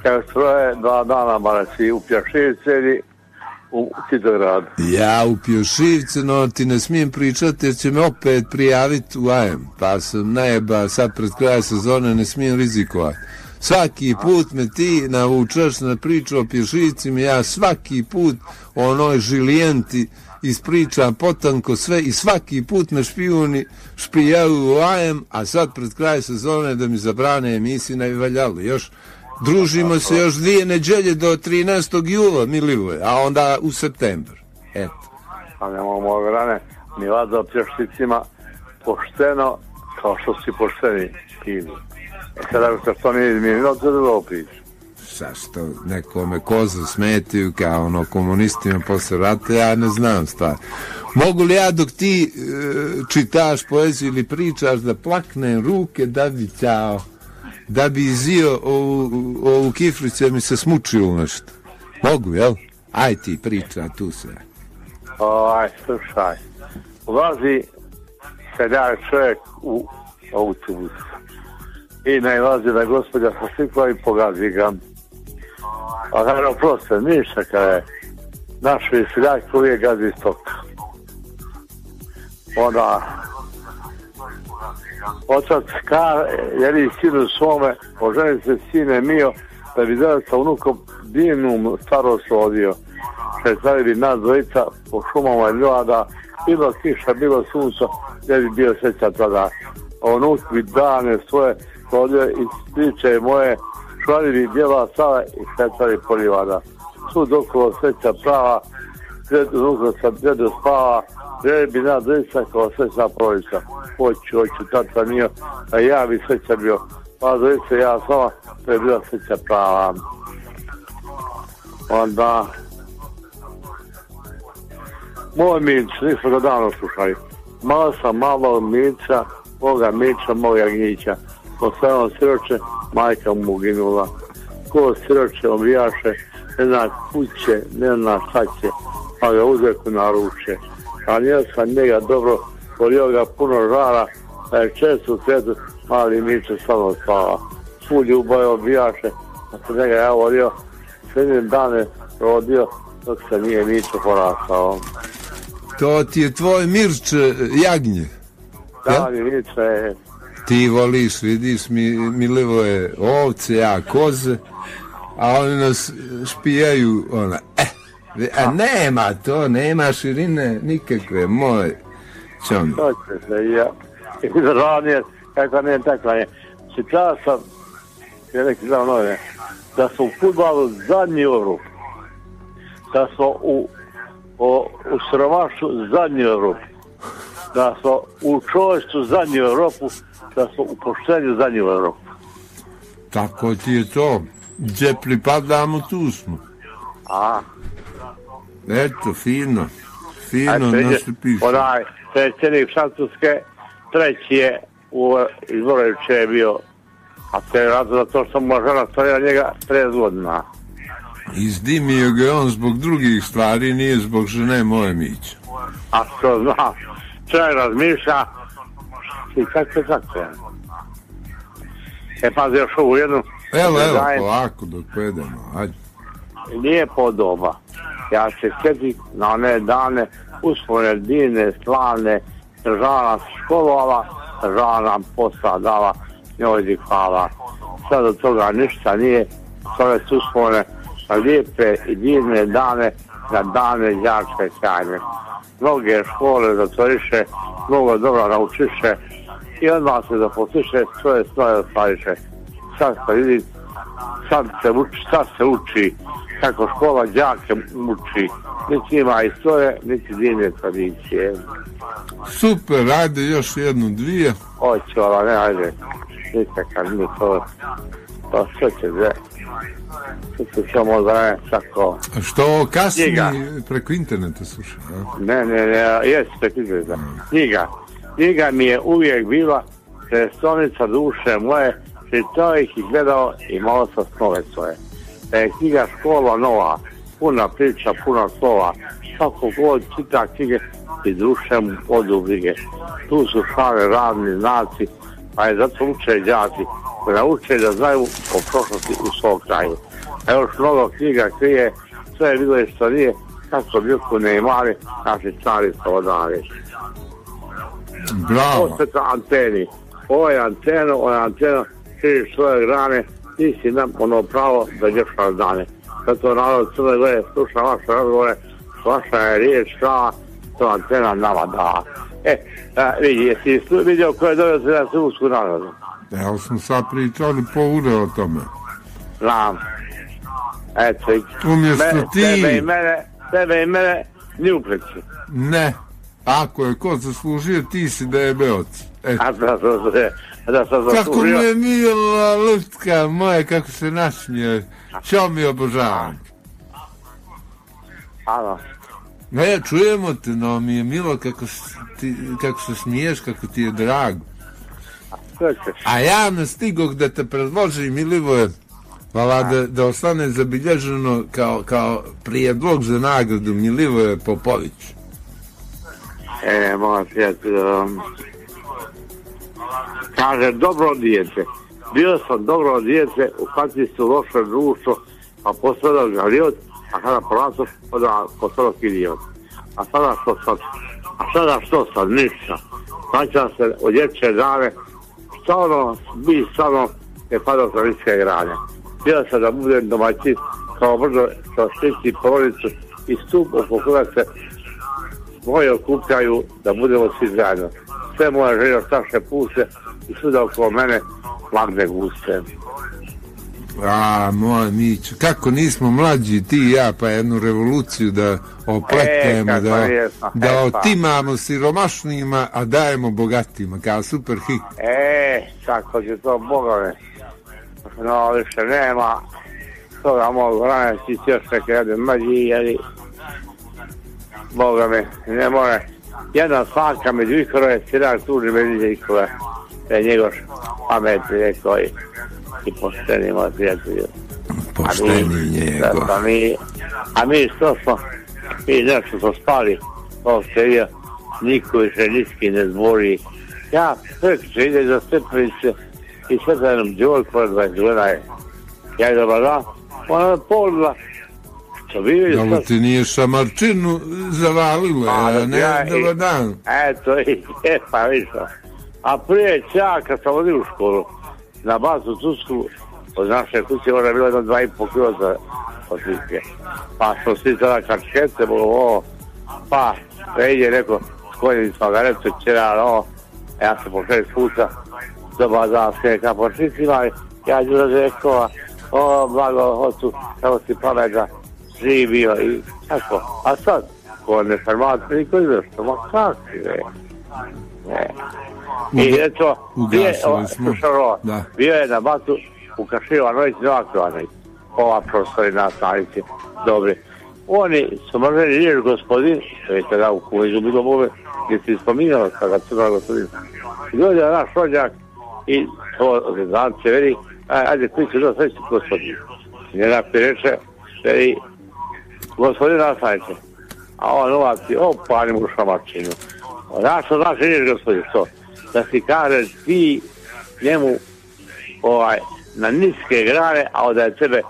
Kao svoje dva dana, bara si u Pjašivce ili u Titogradu. Ja u Pjošivce, no ti ne smijem pričati jer će me opet prijaviti u AM. Pa sam najeba sad pred kraja sezone, ne smijem rizikovati. Svaki put me ti navučaš na priču o Pjošivcima, ja svaki put o onoj žilijenti ispričam potanko sve i svaki put me špijuni špijaju u a sad pred kraj sezone da mi zabrane emisije valjalo. Još družimo se još dvije neđelje do 13. jula, milivoje, a onda u september. Eto. A ne mogu moj Gorane, mi vas za Pjašicima pošteno, kao što si pošteni. E sada što to nije izmijenilo, to je drugo priča. Zašto nekome koze smetiju kao ono komunistima posle rata, ja ne znam stvar. Mogu li ja dok ti e, čitaš poeziju ili pričaš da plaknem ruke da bi ćao, da bi izio ovu, ovu kiflicu da mi se smučilo nešto? Mogu, jel? Aj ti priča, tu se. Aj, slušaj. Ulazi seljak čovjek u autobus. I najlazi da gospođa sa slikla i pogazi ga. A kaže, oproste, ništa, kaže, naš seljak uvijek gazi stoka. Onda, otac ka, jer je sinu svome, oženi se sine mio, da bi zajedno sa unukom divnu starost vodio. Šetali bi nas dvojica po šumama i ljada, bilo kiša, bilo sunca, ne bi bio sreća tada. A unuk bi dane svoje vodio i priče moje, švali bi djela sala i šetali po livada. Sud okolo sreća prava, djed unuka sa djedo spava, bi nas dvojica kao srećna porodica. Hoću, hoću, tata mio, a ja bi sreća bio. Pa dvojica ja sama, to je bila sreća prava. onda moj Mić, nisam ga davno slušali. Malo sam malo Mića, moga Mića, moga Gića. On siroče, majka mu ginula. Ko siroče obijaše, ne zna kuće, ne zna šta će, pa ga uzeku na ruče. A nije sam njega dobro, volio ga puno žara, da je često u svijetu, mali Mića samo spava. Svu ljubav obijaše, a se njega ja volio, sve dane rodio, dok se nije Mića porastao. To ti je tvoj Mirče jagnje. Da, Mića je Ti voliš, vidiš, mi, Milivoje ovce, ja koze, a oni nas špijaju, ona, eh, a nema to, nema širine nikakve, moj čom. To se ja. (laughs) I ranije, kako ne, tako je. Čitao sam, je neki znao nove, da su u futbalu zadnji u Evropu. Da su u, o, u Sromašu zadnji u Evropu. Da su u čovječstvu zadnji u Evropu, da su u poštenju zadnji u Evropu. Tako ti je to. Gdje pripadamo, tu smo. A, Eto, fino. Fino, a nešto piše. Onaj, predsjednik Francuske, treći je u izborajuće je bio, a to je razlog zato što mu žena stvarila njega 30 godina. Izdimio ga on zbog drugih stvari, nije zbog žene moje Mića. A što zna, čovjek razmišlja i kako je. E pazi još ovu jednu. Evo, evo, Zajedno. polako dok pojedemo, ajde. lijepo doba. Ja se sjetim na one dane uspone dine, slavne, država nas školovala, država nam posla dala, njoj hvala. Sad od toga ništa nije, sve su uspone na lijepe i divne dane, na dane đačke sjajne. Mnoge škole zatvoriše, mnogo dobro naučiše i odmah se zaposliše, svoje svoje ostvariše. Sad se vidi sad se uči, sad se uči kako škola đake uči. Niti ima istorije, niti divne tradicije. Super, ajde još jednu, dvije. Hoću, ali ne, ajde. Nikakav nije to. To sve će se. Sve će se možda ne, tako. A Što kasnije preko interneta sluša? Ne, ne, ne, jeste tek izgleda. Knjiga. Knjiga mi je uvijek bila predstavnica duše moje, čitao ih i gledao i malo sam snove svoje. Je knjiga škola nova, puna priča, puna slova. Svako god čita knjige i duše mu odu brige. Tu su šale ravni znaci, pa je zato uče đaci koji nauče da znaju o prošlosti u svom kraju. A još mnogo knjiga krije, sve je bilo i što nije, kako bjuku ne imali, naši stari slobodari. Bravo. Osveta anteni. Ovo je anteno, ovo je anteno, širiš svoje grane, ti si nam ono pravo da ideš na dane. Zato narod Crne Gore sluša vaše razgovore, vaša je riječ prava, to antena nama da. E, a, vidi, jesi vidio ko je dobio se na Srpsku narodu? Evo smo sad pričali po ure o tome. Znam. Eto, Umjesto me- ti- Tebe i mene, tebe i mene, ni uplici. Ne. Ako je ko zaslužio, ti si debeoc. Eto. A da sam se, da sam Kako zaslužio. mi je mila lutka moja, kako se nasmije. Čo mi obožavam. Ano. Ne, čujemo te, no mi je milo kako, ti, kako se smiješ, kako ti je drago. A ja ne stigog da te predložim, Milivoje, hvala da, da ostane zabilježeno kao, kao prijedlog za nagradu Milivoje Popović. E, moja prijatelj, um, kaže, dobro dijete. Bio sam dobro dijete, uhvatili su loše društvo, a postradao ga lijot, a kada porastao, onda postradao idiot. A sada što sad? A sada što sad? Ništa. Vraćam se od dječje dane, stvarno, bi stvarno je padao sa niske grane. Htio sam da budem domaćin, kao brzo, što štiti porodicu i stup oko se moje okupljaju da budemo svi zajedno. Sve moje želje staše puse i svuda oko mene magne guste. A, moj Mićo, kako nismo mlađi ti i ja, pa jednu revoluciju da opletemo, E, kako da, lijepo, da e, pa. otimamo siromašnijima, a dajemo bogatima, kao super hit. E, tako će to bogove. No, više nema. toga mogu ranesti još neke jede mrđi, ali Boga mi, ne more. Jedna slanka među ikrove, sirak tuži među ikrove. Da je njegov pametni rekao i, i pošteni moj prijatelj. Pošteni njegov. Da, mi, a mi što smo, mi nešto smo spali, to se je, niko više niski ne zbori. Ja, prekriče ide za stepenice i sve za jednom djevojku pored 20 godina je. Ja je dobar dan, ona je dva. Što bi vidio Da li ti nije šamarčinu zavalilo, a ne ja- dobar dan. Eto, i je, pa višo. A prije ja, kad sam odio u školu, na bazu Tusku, od naše kuće mora bilo jedno dva i pol kilo za otprilike. Pa smo svi tada kačkete, ovo, pa, Ređe rekao, s kojim smo ga včera, ovo, ja sam po šest puta, dobar dan, sve ka počistima, ja ću da rekao, o, blago, ocu, evo si živio i tako. A sad, ko ne farmat, niko izvrsto, ma kakvi, ne. Ne. I eto, bio, o, smo. slušaj ovo, Da. bio je na batu u Kaširu Anović, Novak Jovanović, ova profesori nastavnici, dobri. Oni su moželi riješ gospodin, to je tada u kulizu bilo bove, gdje si spominjala kada su na gospodin. I dođe naš rođak i to zance veli, aj, ajde, će do sveći gospodin. I reče, veli, gospodin nastavnice. A on uvak ti, o, pani mu šamačinu. Znaš što znaš riješ gospodin, to? Da si kaže ti njemu ovaj, na niske grane, a onda je tebe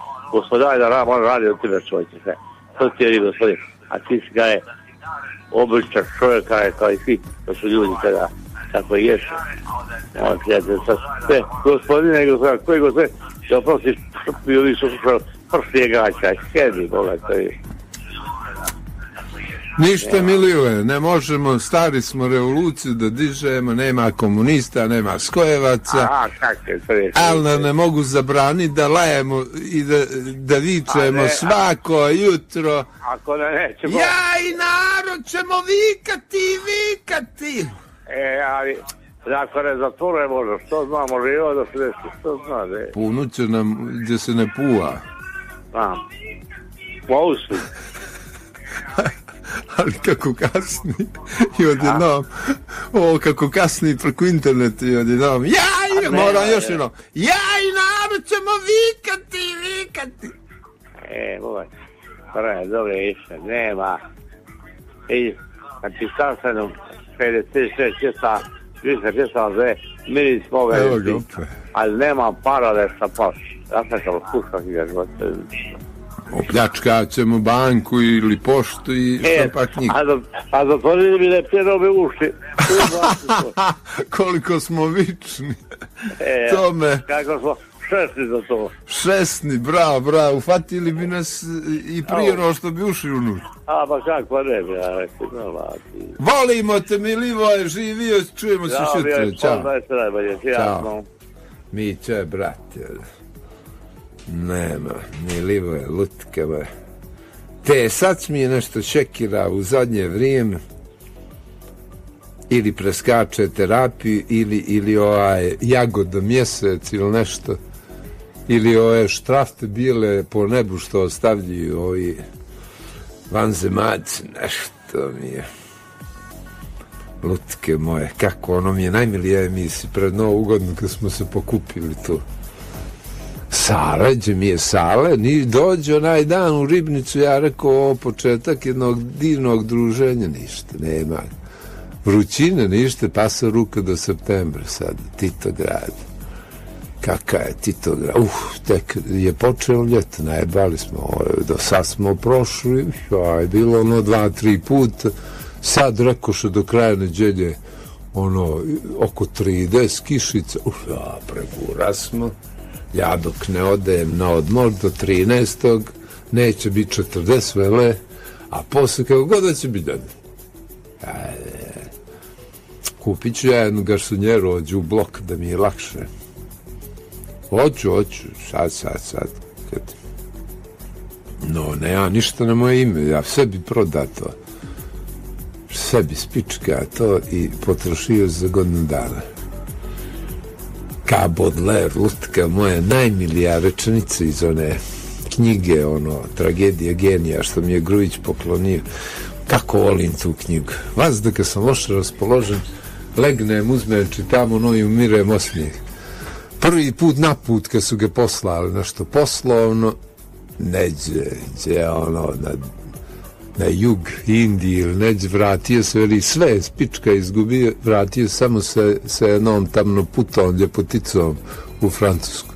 da radi, on radi od tebe čovječe sve. To ti je gospodin. A ti si ga je običan čovjek, je kao i svi, to su ljudi tada tako i ješu. Evo, prijatelj, sad sve, gospodine, gospodine, koji gospodine, da oprosti, ljudi su slušali gaća, sjedi, Boga, to je. Ništa milije, ne možemo, stari smo revoluciju da dižemo, nema komunista, nema skojevaca, Aha, ali nam ne mogu zabraniti da lajemo i da, da vičemo A ne, a- svako jutro. Ako ne nećemo... Ja i narod ćemo vikati, vikati. E, ali, ako ne zatvore možda, što zna, može i ovo da se desi, što zna, ne. Punuće nam gdje se ne puva. Znam. U Austriji. (laughs) ali kako kasni i odjednom, o kako kasni preko interneta i odjednom, ja i, A ne, moram još jednom, ja i narod ćemo vikati, vikati. E, moj, pre, dobro išle, nema. I, kad ti sastanem 56 česa, više Evo jesti, ga opet. ali nemam para da sam pa, ja sam kao kušak i ga. Opljačkat ćemo banku ili poštu i E, što pa knjig. a, do, a zatvorili mi ne pjerobe uši. (laughs) Koliko smo vični. E, Tome. Kako smo šesti za to. Šesni, bravo, bravo, ufatili bi nas i prije no što bi ušli unutra. A, pa kako ne bi, ja no, mati. Volimo te, Milivoje, živio, čujemo se sutra. Ćao. jasno. Mi će, brate. Nema, ni Livoje, lutke, ba. Te, sad mi je nešto čekira u zadnje vrijeme. Ili preskače terapiju, ili, ili ovaj jagoda mjesec ili nešto. Ili ove štrafte bile po nebu što ostavljaju ovi vanzemaljci, nešto mi je lutke moje, kako ono mi je najmilija emisija pred novu godinu kad smo se pokupili tu. Sale, gdje mi je Sale, ni dođe onaj dan u Ribnicu, ja rekao ovo početak jednog divnog druženja, ništa, nema. Vrućine, ništa, pasa ruka do septembra sad, Tito grad. Kaka je Tito grad, uh, tek je počeo ljeto, najbali smo, do sad smo prošli, aj, bilo ono dva, tri puta, sad rekoše do kraja neđelje, ono, oko 30 kišica, uf, ja, pregura smo, ja dok ne odem na odmor do 13. neće biti 40 vele, a posle kako god da će biti dan. Ajde. Kupit ću ja jednu garsonjeru ođu u blok da mi je lakše. Hoću, hoću, sad, sad, sad. Kad... No, ne, ja ništa na moje ime, ja sebi prodato. Sebi spička to i potrošio za godinu dana. Ka Baudelaire, lutka moja najmilija rečenica iz one knjige, ono, tragedije genija, što mi je Grujić poklonio. Kako volim tu knjigu. Vas kad sam loše raspoložen, legnem, uzmem, čitam ono i umirem osmijeh. Prvi put na put kad su ga poslali nešto poslovno, neđe, ono, na, na jug Indiji ili neđe, vratio se, veli sve, spička izgubio, vratio samo se sa jednom tamno putom, ljepoticom u Francusku.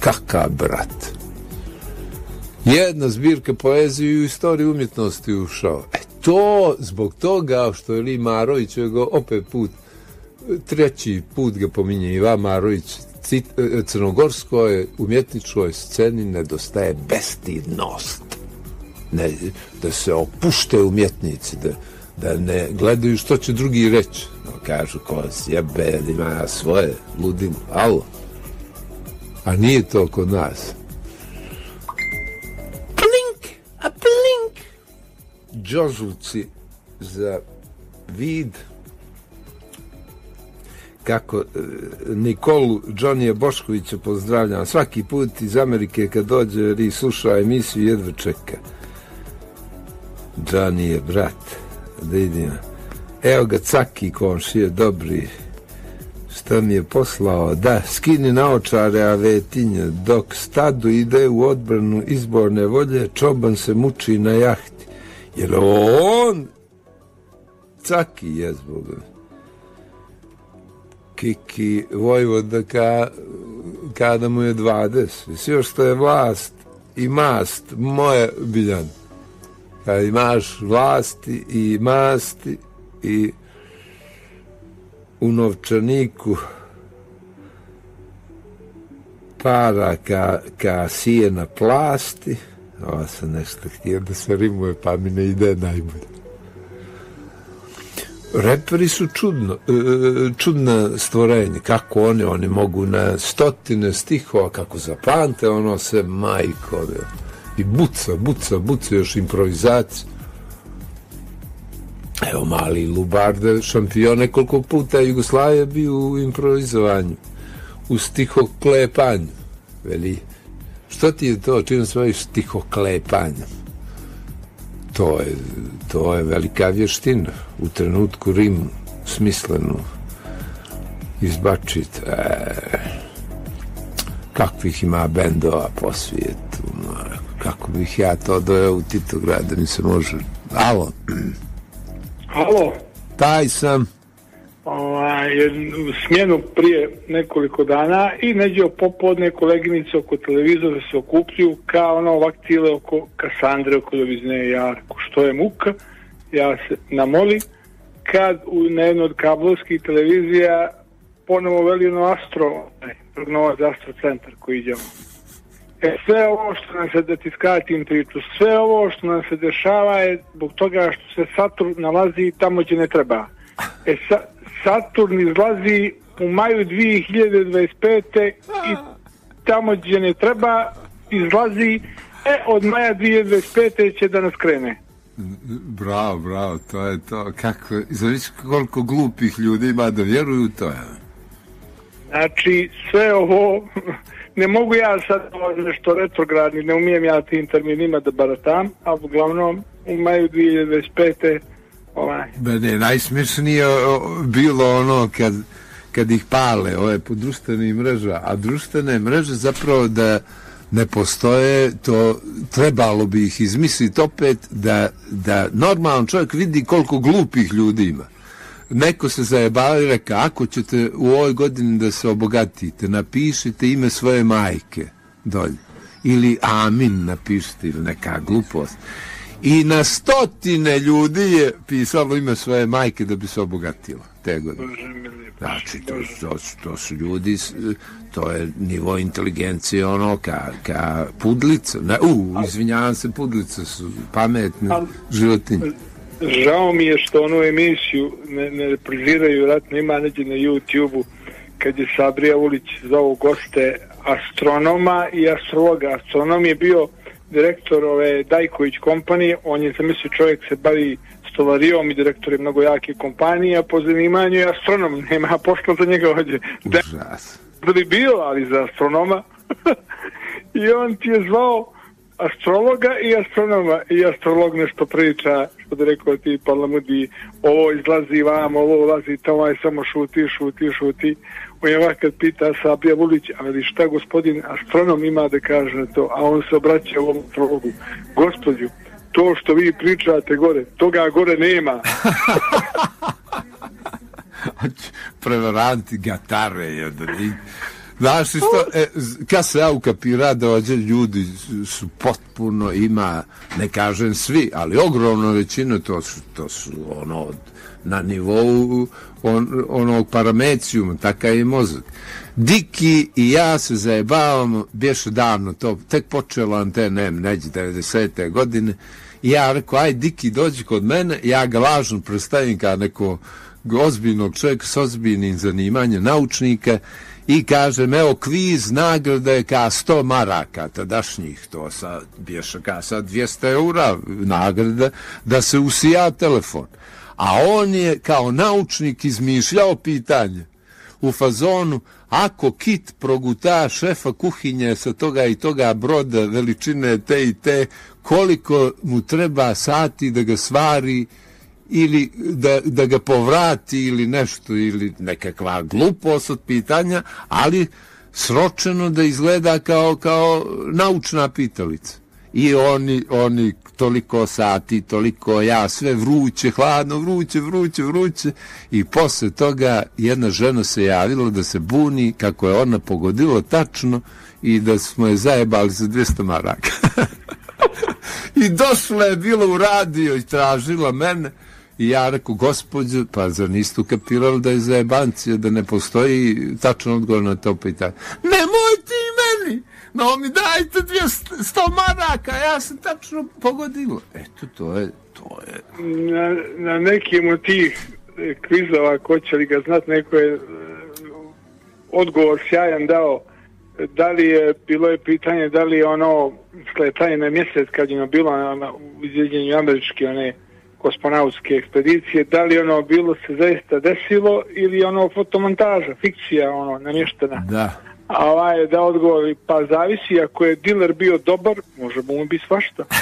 Kaka brat. Jedna zbirka poezije i istoriju umjetnosti ušao. E to, zbog toga što je Li Marović, ga opet put, treći put ga pominje Iva Marović, e, crnogorskoj umjetničkoj sceni nedostaje bestidnost. Ne, da se opušte umjetnici, da, da ne gledaju što će drugi reći. No, kažu ko sjebe, ima svoje ludin, alo. A nije to kod nas. Plink, a plink. Džožuci za vid kako e, Nikolu Johnnyje Boškovića pozdravljam svaki put iz Amerike kad dođe i sluša emisiju jedva čeka Johnny je brat da vidim evo ga Caki komšije dobri. Šta mi je poslao? Da skini naočare a vetinje. Dok stadu ide u odbranu izborne volje čoban se muči na jahti. Jer on? Caki je zbog. Kiki Vojvoda ka, kada mu je 20. Sve što je vlast i mast moje biljan. Kad imaš vlasti i masti i u novčaniku para ka, ka sije na plasti, ovo sam nešto htio da se rimuje, pa mi ne ide najbolje. Reperi su čudno, e, čudna stvorenja, kako oni, oni mogu na stotine stihova, kako zapamte ono se majkove. I buca, buca, buca još improvizacija. Evo mali Lubarde, šampion nekoliko puta Jugoslavije bio u improvizovanju, u stihoklepanju. Veli, što ti je to, čim svojiš stihoklepanjem? to je, to je velika vještina u trenutku rim smislenu izbačiti e, kakvih ima bendova po svijetu kako bih ja to dojao u Titograd da mi se može alo alo taj sam ovaj, smjenu prije nekoliko dana i neđe popodne koleginice oko televizora se okupljuju kao ono vaktile oko Kasandre oko Dovizne Jarku. Što je muka? Ja se namolim kad u, na jednu od kablovskih televizija ponovo veli ono astro, prognoz astro centar koji idemo. E, sve ovo što nam se, da ti skratim priču, sve ovo što nam se dešava je zbog toga što se Saturn nalazi tamo gdje ne treba. E, sa, Saturn izlazi u maju 2025. i tamo gdje ne treba izlazi e od maja 2025. će da nas krene. Bravo, bravo, to je to. Kako, znaš koliko glupih ljudi ima da vjeruju to je. Znači, sve ovo, ne mogu ja sad nešto retrogradni, ne umijem ja tim terminima da baratam, a uglavnom u maju 2025 ovaj. Mene najsmešnije bilo ono kad, kad ih pale ove po društvenim mreža, a društvene mreže zapravo da ne postoje, to trebalo bi ih izmisliti opet da, da normalan čovjek vidi koliko glupih ljudi ima. Neko se zajebava i reka, ako ćete u ovoj godini da se obogatite, napišite ime svoje majke dolje. Ili amin napišite ili neka glupost i na stotine ljudi je pisalo ime svoje majke da bi se obogatilo te godine. Znači, to, to, to su ljudi, to je nivo inteligencije ono ka, ka pudlica. Ne, u, izvinjavam se, pudlice su pametne životinje. Žao mi je što onu emisiju ne, ne repriziraju ratno ima neđe na YouTube-u kad je Sabrija Ulić zao goste astronoma i astrologa. Astronom je bio direktor ove Dajković kompanije, on je zamislio čovjek se bavi stolarijom i direktor je mnogo jake kompanije, a po zanimanju je astronom, (laughs) nema posla za njega ovdje. Da bi bio, ali za astronoma. (laughs) I on ti je zvao astrologa i astronoma. I astrolog nešto priča što bi rekao ti palamudi ovo izlazi vam, ovo ulazi tamo aj samo šuti, šuti, šuti. On je ovak kad pita Sabija Vulić ali šta gospodin astronom ima da kaže na to? A on se obraća ovom astrologu. Gospodju to što vi pričate gore, toga gore nema. (laughs) Prevaranti gatare jedan. Znaš što, e, kad se da ovdje ljudi su- potpuno ima, ne kažem svi, ali ogromna većina to su, to su ono na nivou on, onog paramecijuma, takav je mozak. Diki i ja se zajebavamo, bješe davno to, tek počelo antene, neđe 90. godine, i ja rekao, aj Diki dođi kod mene, ja ga lažno predstavim kao neko ozbiljnog čovjeka s ozbiljnim zanimanjem naučnika i kažem, evo kviz nagrada je ka 100 maraka tadašnjih, to sad bješe ka sad 200 eura nagrada, da se usija telefon. A on je kao naučnik izmišljao pitanje u fazonu ako kit proguta šefa kuhinje sa toga i toga broda veličine te i te, koliko mu treba sati da ga svari ili da, da ga povrati ili nešto ili nekakva glupost od pitanja, ali sročeno da izgleda kao, kao naučna pitalica. I oni, oni toliko sati, toliko ja, sve vruće, hladno, vruće, vruće, vruće. I posle toga jedna žena se javila da se buni kako je ona pogodila tačno i da smo je zajebali za 200 maraka. (laughs) I došla je bila u radio i tražila mene ja rekao, gospođo, pa zar niste ukapirali da je zajebancija, da ne postoji tačan odgovor na to pitanje? Nemoj ti meni! No mi dajte 200 100 maraka, ja sam tačno pogodila. Eto, to je, to je... na, na nekim od tih e, kvizova, ko će li ga znat, neko je e, odgovor sjajan dao. Da li je, bilo je pitanje da li je ono skletanje na mjesec kad je ono bilo na, na, u američke one kosmonautske ekspedicije, da li ono bilo se zaista desilo ili ono fotomontaža, fikcija ono namještena. Da. A ovaj je dao odgovor, pa zavisi ako je diler bio dobar, može mu biti svašta. (laughs)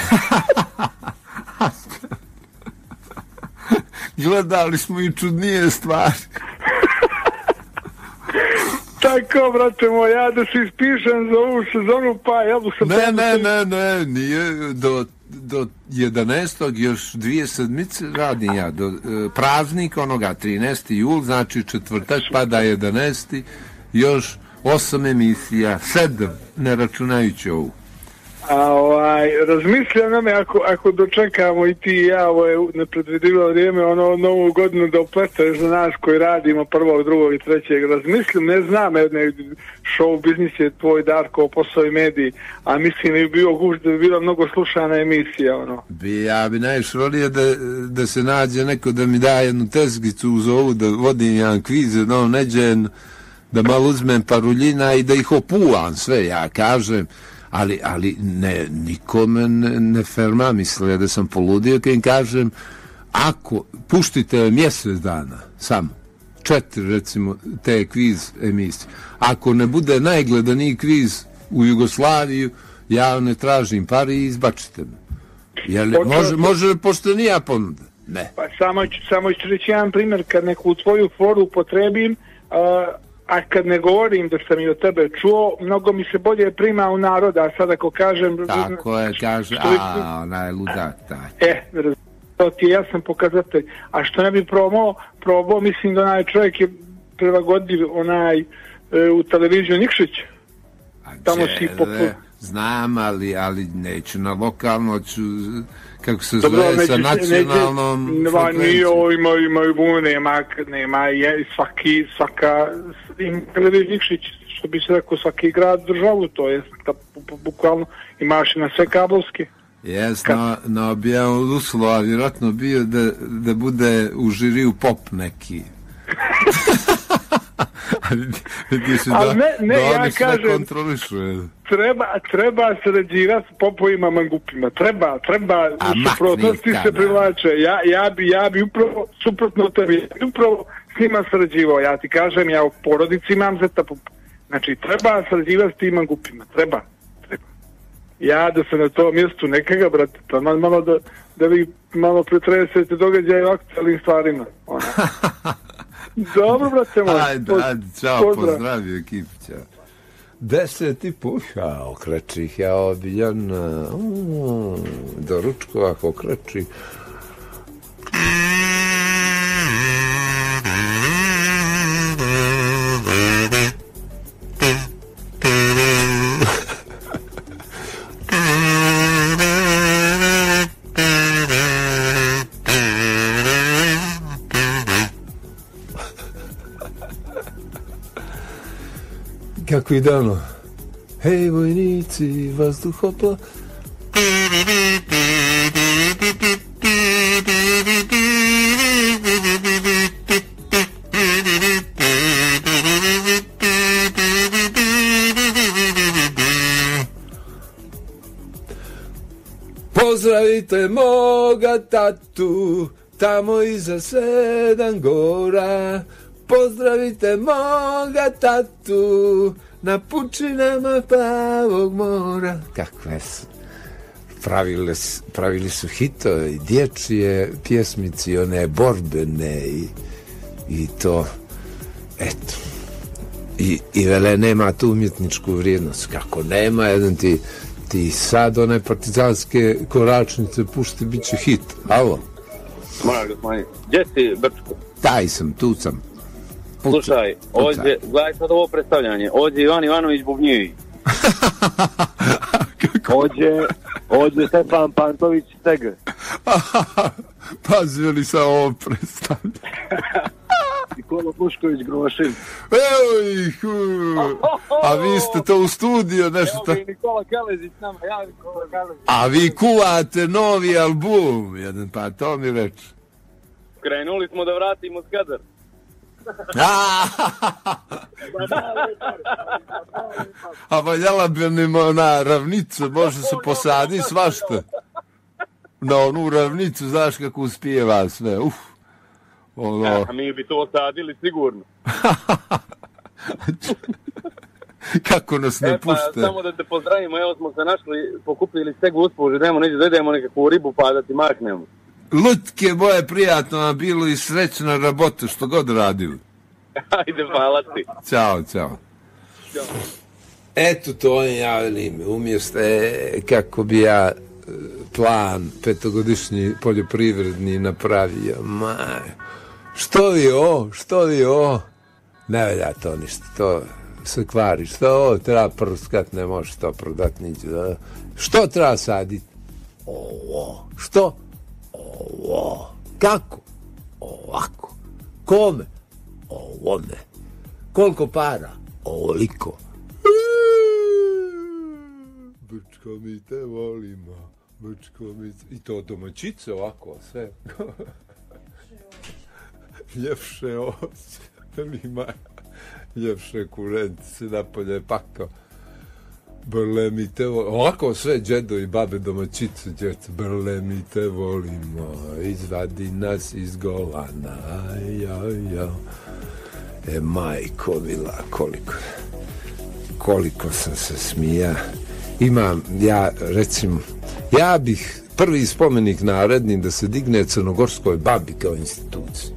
Gledali smo i čudnije stvari. (laughs) Tako, brate moj, ja da se ispišem za ovu sezonu, pa ja bu se... Ne, ne, ne, ne, nije do, do 11. još dvije sedmice radim ja, do e, praznika onoga 13. jul, znači četvrtak, pada 11. još osam emisija, sedam, ne računajući ovu. A ovaj, razmišljam na me, ako, ako dočekamo i ti i ja ovo je nepredvidivo vrijeme, ono novu godinu da upleteš za nas koji radimo prvog, drugog i trećeg, razmislim, ne znam, jedne show biznis je tvoj Darko, posao i mediji, a mislim bi bio guš da bi bila mnogo slušana emisija, ono. Bi, ja bi najviše volio da, da se nađe neko da mi da jednu tezgicu uz ovu, da vodim jedan kviz, da on da malo uzmem paruljina i da ih opuvam sve, ja kažem, ali, ali ne, nikome ne, ne ferma misle da sam poludio kad im kažem ako puštite mjesec dana samo. Četiri recimo te kviz emisije. Ako ne bude najgledaniji kviz u Jugoslaviju ja ne tražim pari i izbačite me. Jel, može, može poštenija ponuda? Ne. Pa samo, samo ću reći jedan primjer, kad neku tvoju foru upotrebim, a, a kad ne govorim da sam i od tebe čuo, mnogo mi se bolje prima u naroda, a sad ako kažem... tako je kaže a ona je ludak taj E, to ti je jasan pokazatelj. A što ne bi probao, probao, mislim da onaj čovjek je prilagodljiv onaj e, u televiziju Nikšić. Tamo si popu... znam, ali, ali neću na lokalno, ću, kako se Dobro, zove, sa nacionalnom neće- nije ima, ima i nema, nema, je, svaki, svaka, televizija Nikšić, što bi se rekao, svaki grad državu, to je, da, bu- bu- bukvalno, imaš i na sve kablovske. Jes, na, na objavu uslova vjerojatno bio da, da bude u žiriju pop neki. (laughs) Vidiš da, Ali ne, ne, da ja oni sve kažem- kontrolišu. Treba, treba sređivati s popovima mangupima. Treba, treba, A suprotnosti se privlače. Ja, ja, bi, ja bi upravo, suprotno tebi, ja bi upravo s njima sređivao. Ja ti kažem, ja u porodici imam zeta. Znači, treba sređivati s tim mangupima. Treba. treba. ja da se na tom mjestu nekega, brate, malo, malo da, da vi malo pretresete događaje o aktualnim stvarima. Ona. (laughs) Dobro, brate moj. Ajde, ajde, čao, pozdrav. pozdravi ekipu, čao. Deset i puša, okrećih ja obiljan, mm, do ručkova okrećih. Kako ide ono? Hej vojnici, vazduhopla. Pozdravite moga tatu, tamo iza sedam gora. Pozdravite moga tatu, na pučinama plavog mora. Kakve su. Pravili, s- pravili su hitove, dječje pjesmici, one borbene i, i to, eto. I, I vele nema tu umjetničku vrijednost. Kako nema, jedan ti, ti sad one partizanske koračnice pušti, bit će hit. Alo, Moram smanjiti. Gdje si, Brčko? taj sam, tu sam. Puca, Slušaj, puca. ovdje, gledaj sad ovo predstavljanje. Ovdje Ivan Ivanović Bubnjevi. (laughs) Ovdje, ovdje Stefan Pantović Steg. (laughs) Pazi li sa ovo predstavlja. Nikola (laughs) Pušković Grošin. Evo ih, a vi ste to u studio nešto Evo ta... mi Nikola Kalezić nama, ja Nikola Kalezić. A vi kuvate novi album, jedan, pa to mi reći. Krenuli smo da vratimo skadar. A (laughs) valjala bi nam na ravnicu, može se posadi svašta. Na onu ravnicu, znaš kako uspijeva sve, uf. Ono, A mi bi to osadili sigurno. (laughs) kako nas ne E pa puste. samo da te pozdravimo, evo smo se našli, pokupili stegu uspuži, idemo neđe da idemo nekakvu ribu pa da ti maknemo. Lutke moje, prijatno vam bilo i srećna rabota, što god radili. Ajde, hvala ti. Ćao, ćao. Eto to oni javili mi, umjesto e, kako bi ja e, plan petogodišnji poljoprivredni napravio. Ma, što vi o, što vi o? Ne velja to ništa, to se kvari. Što ovo treba prskat, ne može to prodat niđe. Da. Što treba saditi? Ovo. Što? Ovo. Kako? Ovako. Kome? Ovome. Koliko para? Ovoliko. Brčko mi te volimo. Brčko mi te... I to domaćice ovako, sve. (laughs) Ljepše. Ima (laughs) ljepše kurentice napolje pakao. Brle mi te volimo. Ovako sve džedo i babe domaćice, djeca. Brle mi te volimo. Izvadi nas iz golana. Aj, aj. E, majko mila, koliko, koliko sam se smija. Imam, ja, recimo, ja bih prvi spomenik naredni da se digne crnogorskoj babi kao instituciji.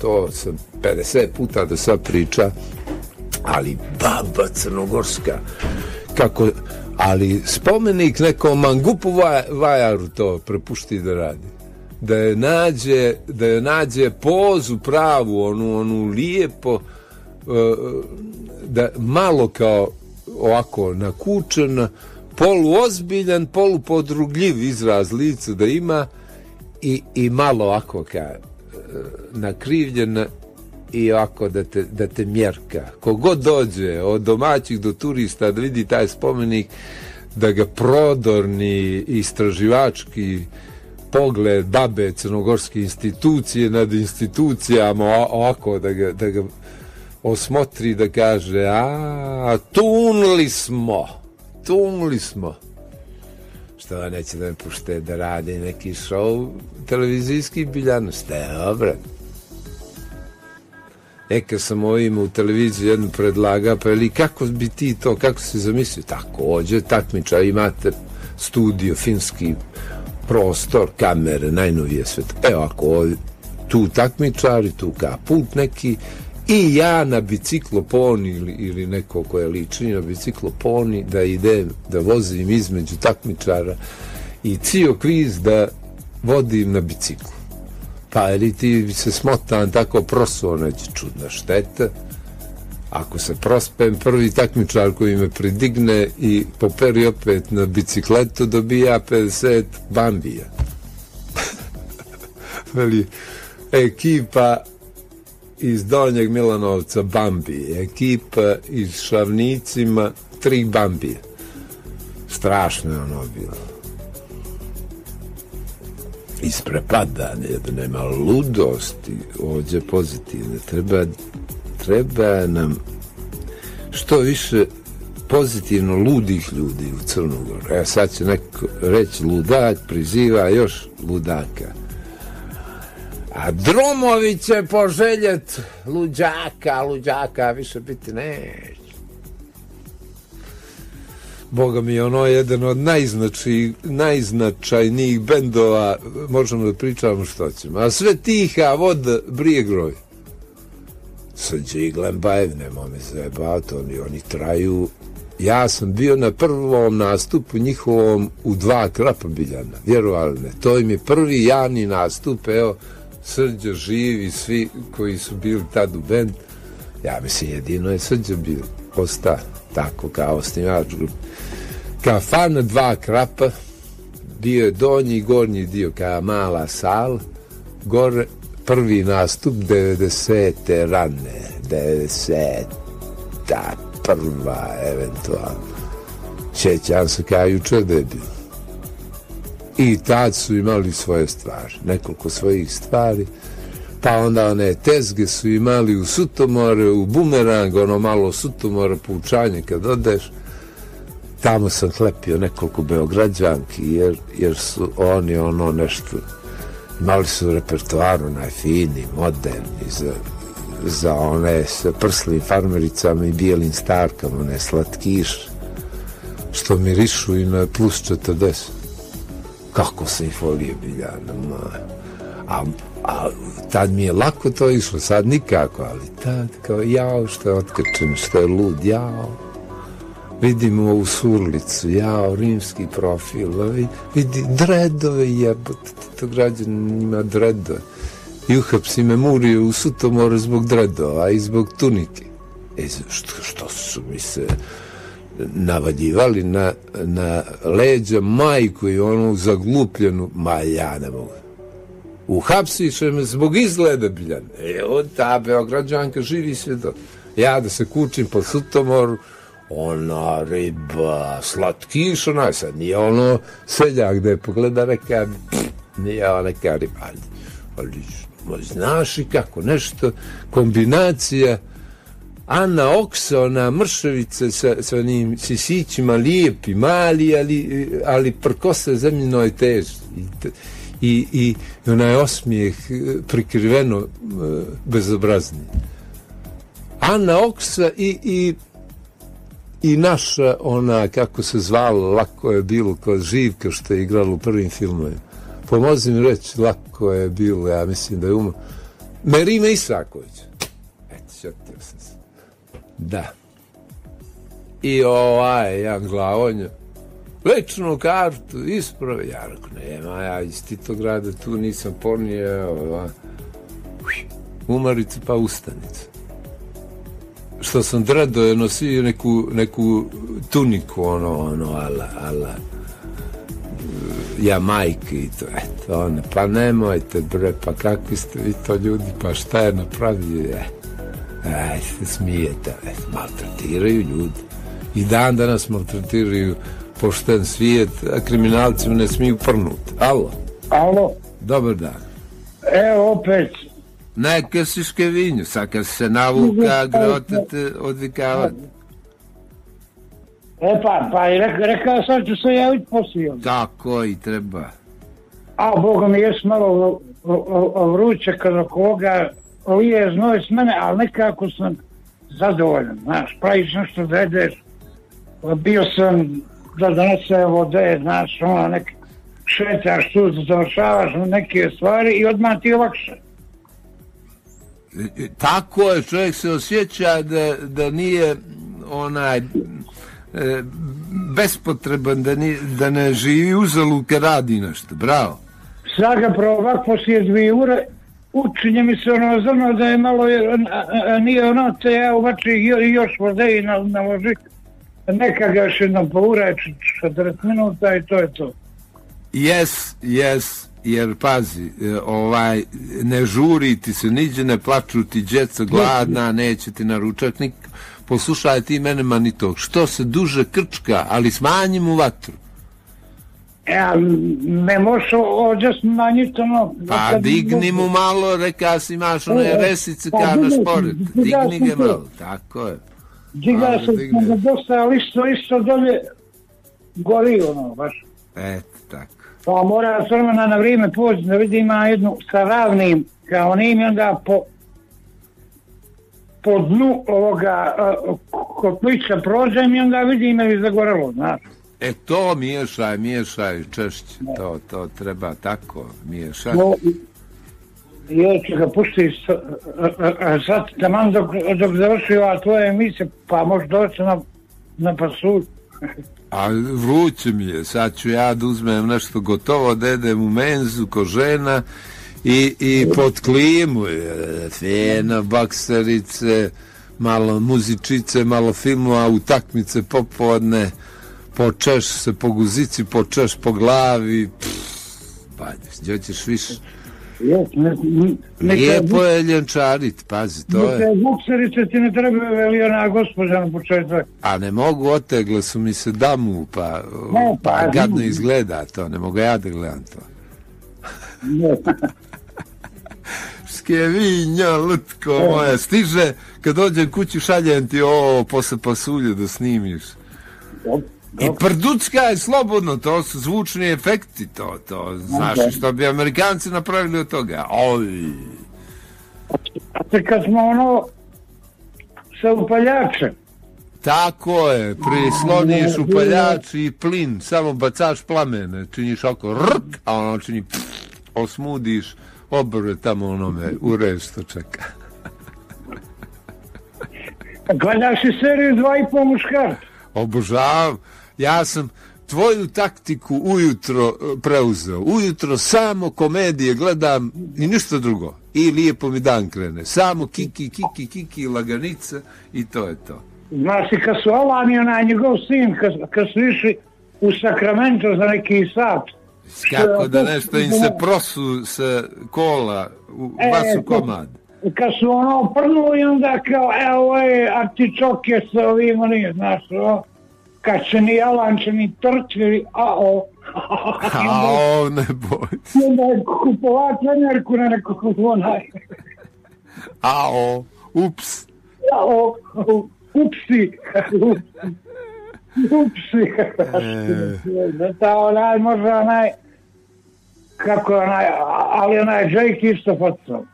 To sam 50 puta do sad priča, ali baba crnogorska, kako, ali spomenik nekom mangupu vaj, vajaru to prepušti da radi. Da je nađe, da je nađe pozu pravu, onu, onu lijepo, e, da malo kao ovako nakučen, poluozbiljan, polupodrugljiv izraz lica da ima i, i malo ovako ka e, nakrivljen i ovako da te, da te mjerka. Kogod dođe od domaćih do turista da vidi taj spomenik da ga prodorni istraživački pogled babe crnogorske institucije nad institucijama ovako da ga, da ga osmotri da kaže a tunli smo tunli smo što neće da me pušte da radi neki show televizijski biljano ste dobro neka sam ovim u televiziji jednu predlaga pa ili kako bi ti to kako se zamislio tako ođe takmiča imate studio, finski prostor, kamere, najnovije sve. Evo ako tu takmičari, tu kaput neki, i ja na bicikloponi ili, ili neko ko je na bicikloponi da idem, da vozim između takmičara i cijel kviz da vodim na biciklu. Pa ili ti se smotan tako prosuo, neće čudna šteta. Ako se prospem, prvi takmičar koji me pridigne i poperi opet na bicikletu dobija 50 bambija. (laughs) Veli, ekipa iz Donjeg Milanovca Bambi, ekipa iz Šavnicima tri Bambije. Strašno je ono bilo. Isprepadan je da nema ludosti ovdje pozitivne. Treba, treba nam što više pozitivno ludih ljudi u Crnogoru. Evo sad će neko reći ludak, priziva još ludaka. A drumovi će poželjet luđaka, luđaka više biti neće. Boga mi, ono je jedan od najznači, najznačajnijih bendova, možemo da pričamo što ćemo. A sve tiha vod brije groj. Srđe i Glembajev, nema me zajebati, oni, oni traju. Ja sam bio na prvom nastupu njihovom u dva krapa biljana, vjerovali. To im je prvi javni nastup, evo, Srđo živi, svi koji su bili tad u bend. Ja mislim, jedino je Srđo bio, osta tako kao osnivač grupe. Kao fan dva krapa, bio je donji i gornji dio kao mala sal, gore prvi nastup 90. rane, 90. ta prva eventualno. Sjećam se kao jučer da je bilo. I tad su imali svoje stvari, nekoliko svojih stvari. Pa onda one tezge su imali u Sutomore, u Bumerang, ono malo Sutomore, poučanje kad odeš. Tamo sam hlepio nekoliko beograđanki, jer, jer su oni ono nešto, imali su repertoar onaj fini, moderni, za, za one sa prslim farmericama i bijelim starkama, one slatkiš, što mirišu i na plus 40 kako se i folije biljana, a, a tad mi je lako to išlo, sad nikako, ali tad kao jao što je otkrčen, što je lud, jao. Vidimo ovu surlicu, jao, rimski profil, vidi dredove jebote, to građan ima dredove. I uhapsi me murio u sutomoru zbog dredova i zbog tunike. E, što, što su mi se navaljivali na, na leđa majku i onu zaglupljenu, ma ja ne mogu. Uhapsiše me zbog izgleda biljan. E, od ta beograđanka živi svjedok. Ja da se kučim po sutomoru, ona riba, slatkiš onaj sad, nije ono seljak da pogleda neka, nije ona neka riba, ali, ali znaš i kako, nešto, kombinacija Anna Oksa, ona mršavica sa, sa onim sisićima, lijepi, mali, ali, ali prkose zemljinoj teži. I, i, i onaj osmijeh prikriveno bezobrazni. Anna Oksa i, i, i naša ona, kako se zvalo, lako je bilo kod Živka što je igrala u prvim filmovima. Pomozi mi reći, lako je bilo, ja mislim da je umro. Merime Isaković. Eto, šatio sam se. Da. I ovaj, ja glavonja, ličnu kartu, ispravi. Ja rekao, nema, ja iz Titograda tu nisam ponije, ovaj, umaricu pa ustanicu. Što sam dredo je nosio neku, neku tuniku, ono, ono, ala, ala, ja majke i to, eto, one, pa nemojte bre, pa kakvi ste vi to ljudi, pa šta je napravio, je. Aj, se smijete, maltretiraju ljudi. I dan danas maltretiraju pošten svijet, a kriminalcima ne smiju prnuti. Alo? Alo? Dobar dan. Evo opet. Neka si škevinju, sad kad se navuka, grotete odvikavati. E pa, pa i rekao, rekao sam ću se javiti poslije. Tako i treba. A, Boga mi jes malo vruće kada koga lije znoj s mene, ali nekako sam zadovoljan, znaš, praviš nešto da jedeš. Bio sam da donese vode, znaš, ono, nek šetaš tu, završavaš neke stvari i odmah ti lakše. E, Tako je, čovjek se osjeća da, da nije onaj e, bespotreban, da, ni, da ne živi uzalud kad radi nešto. Bravo. Sad ga pro ovak poslije dvije ure učinje mi se ono zrno da je malo, je- a- a- nije ono, te ja uvači jo- još vode i na, naloži. Neka ga još jednom poura, 40 minuta i to je to. Jes, jes, jer pazi, e, ovaj, ne žuri ti se, niđe ne plaču ti djeca gladna, neće ti naručak nik... Poslušaj ti mene mani to, što se duže krčka, ali smanji mu vatru. Ja, ne možeš ovdje smanjiti ono... Pa kad- digni mu malo, reka si imaš one E, resice pa kao na digni- ga malo, tako je. Diga Ali se ga dosta, ali isto, isto dolje gori ono, baš. Eto, tako. Pa mora s vremena na vrijeme poći da vidi ima jednu sa ravnim kao onim i onda po po dnu ovoga uh, kotlića prođem i onda vidim je zagorelo, znaš. E to miješaj, miješaj češće, to, to treba tako miješati. No, i ja ću ga pustiti a- a- a sad taman dok, dok završi ova tvoja emisija, pa može doći na, na pasulj. (laughs) A vruće mi je, sad ću ja da uzmem nešto gotovo, da idem u menzu ko žena i, i pod klimu, fena, bakserice, malo muzičice, malo filmova, utakmice popodne, počeš se po guzici, počeš po glavi, pff, pa gdje ćeš više. Jes, ne, ne, Lijepo je ljenčarit, pazi, to neka je. bukserice ti ne treba veli ona gospođa na početak. A ne mogu, otegle su mi se damu, pa, Ne, pa pa, gadno ne. izgleda to, ne mogu ja da gledam to. Ne. Skjevinja, lutko moja, stiže, kad dođem kući šaljem ti ovo posle pasulje da snimiš. I prducka je slobodno, to su zvučni efekti, to, to, znaš Ok. što bi Amerikanci napravili od toga. Oj, A te kad smo ono sa upaljačem, tako je, prisloniš upaljač i plin, samo bacaš plamene, činiš oko rk, a ono čini pff, osmudiš, obrve tamo onome, ure što čeka. gledaš i seriju dva i pol muškarca. Obožavam. Ja sam tvoju taktiku ujutro e, preuzeo. Ujutro samo komedije gledam i ništa drugo. I lijepo mi dan krene. Samo kiki, kiki, kiki, laganica i to je to. Znaš i kad su Alan i onaj njegov sin, kad, kad su išli u Sacramento za neki sat. Kako da nešto im se prosu sa kola u E, vasu komad. Kad su ono prnuli onda kao, evo je, artičoke sa ovim, onim, znaš, o, kad će ni Alan, ni trčili, a o. (laughs) Ao, ne boj. I onda je kupovat trenerku na nekog onaj, Ao, (laughs) ups. a o, o, upsi, (laughs) upsi. Da ta onaj može onaj, kako onaj, ali onaj Jake isto facao.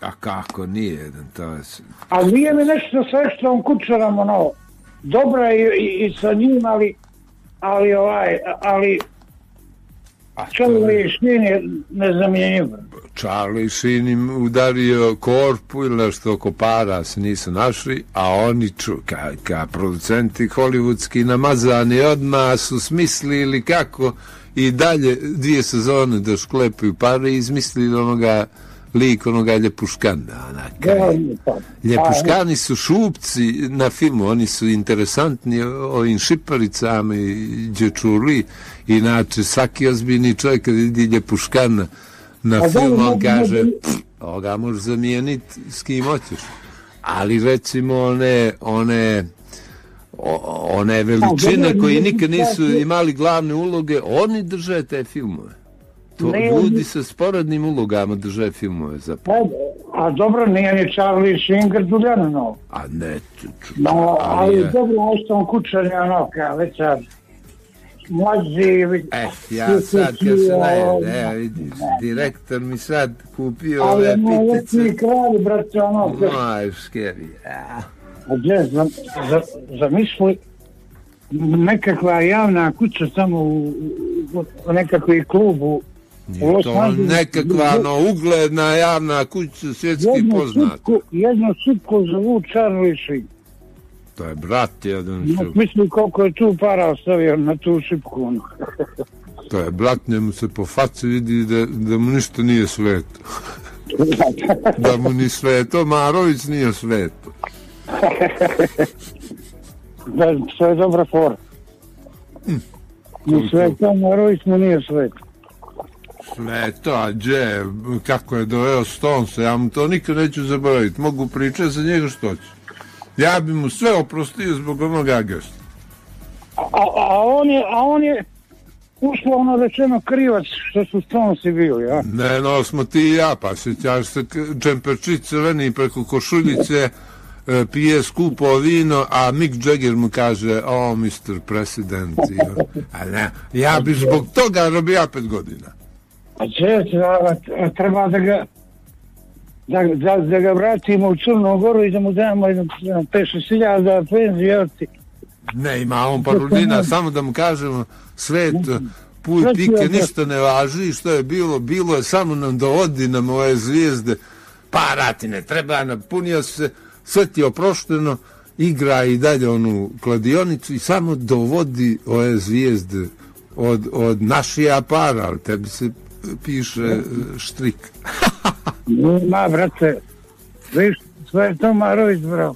A kako nije jedan, to je... A nije mi nešto sve što on kućaram, ono, dobro je i, i sa njim, ali, ali ovaj, ali Charlie Sheen je nezamjenjiv. Charlie Sheen im udario korpu ili nešto oko para se nisu našli, a oni ču, ka, ka producenti hollywoodski namazani odmah su smislili kako i dalje dvije sezone da šklepuju pare i izmislili onoga lik onoga Ljepuškana. Onaka. Ljepuškani su šupci na filmu, oni su interesantni ovim šiparicama i dječuli. Inače, svaki ozbiljni čovjek kad vidi Ljepuškana na filmu, on kaže, mogu- "Pff, ovoga možeš zamijeniti s kim hoćeš. Ali recimo one, one, one veličine koji nikad nisu imali glavne uloge, oni drže te filmove. To Ne, ljudi sa sporednim ulogama drže filmove zapravo. Pa, a dobro, nije ni Charlie Sheen Grduljan, no. A ne, ču, ču, no ali, ali je- dobro, on kućar je ono, kao već sad, mlađi, Eh, ja sad kad se ne, ne, vidiš, direktor mi sad kupio ali ove pitice. veći kralj, brate, ono, kao- Maj, škevi. A gdje, za, za, zamisli nekakva javna kuća samo u, u, nekakvi klub u, u Nije to nekakva no, ugledna javna kuća svjetski poznata. supku, jednu supku zovu Charlie Sheen. To je brat jedan Ja su. mislim koliko je tu para ostavio na tu šipku. ono. To je brat, njemu se po faci vidi da, da mu ništa nije sveto. (laughs) da mu ni sveto, Marović nije sveto. da, to je dobra fora. Ni sve to, Marović mu nije sve. Sveto, a gdje, kako je doveo Stonesa, ja mu to nikad neću zaboraviti. Mogu pričati za njega što ću. Ja bi mu sve oprostio zbog onog agesta. A, a, on je, a on je uslovno rečeno krivac što su Stonesi bio, ja. Ne, no, smo ti i ja, pa sjećaš se džemperčić crveni preko košuljice, e, pije skupo vino, a Mick Jagger mu kaže, o, Mr. President. A ne, ja bi zbog toga robio pet godina. A če, a, a treba da ga da, da, da ga vratimo u Crnu Goru i da mu damo jedno 5-6 hiljada penzije. Ne, ima on parolina, samo da mu kažemo, svet, Znači, pike, ništa ne važi, što je bilo, bilo je, samo nam dovodi nam ove zvijezde, para ti ne treba, napunio se, sve ti je oprošteno, igra i dalje onu kladionicu i samo dovodi ove zvijezde od, od našija para, ali tebi se piše e, štrik. (laughs) Ma, brate, viš, sve je to Marović, bravo.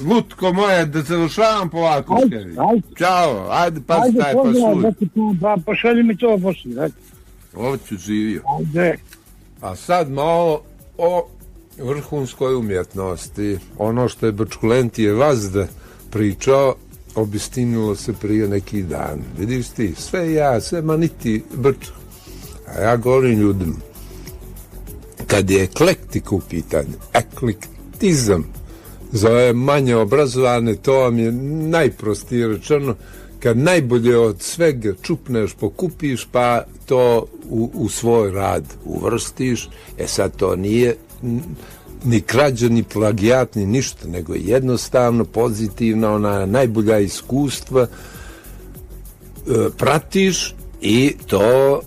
Lutko moje, da završavam polako, Ajde, ajde. Ćao, ajde, pa Ajde, staj, pa brate, pa, pa pošalji mi to poslije, ajde. Hoću živio. Ajde. A sad malo o vrhunskoj umjetnosti. Ono što je Brčkulentije Vazda pričao, obistinilo se prije neki dan. Vidiš ti, sve ja, sve maniti Brč. A ja govorim ljudima, kad je eklektika u pitanju, eklektizam, za ove manje obrazovane, to vam je najprostije rečeno, kad najbolje od svega čupneš, pokupiš, pa to u, u svoj rad uvrstiš, e sad to nije ni krađa, ni plagijat, ni ništa, nego jednostavno, pozitivna, ona najbolja iskustva, e, pratiš i to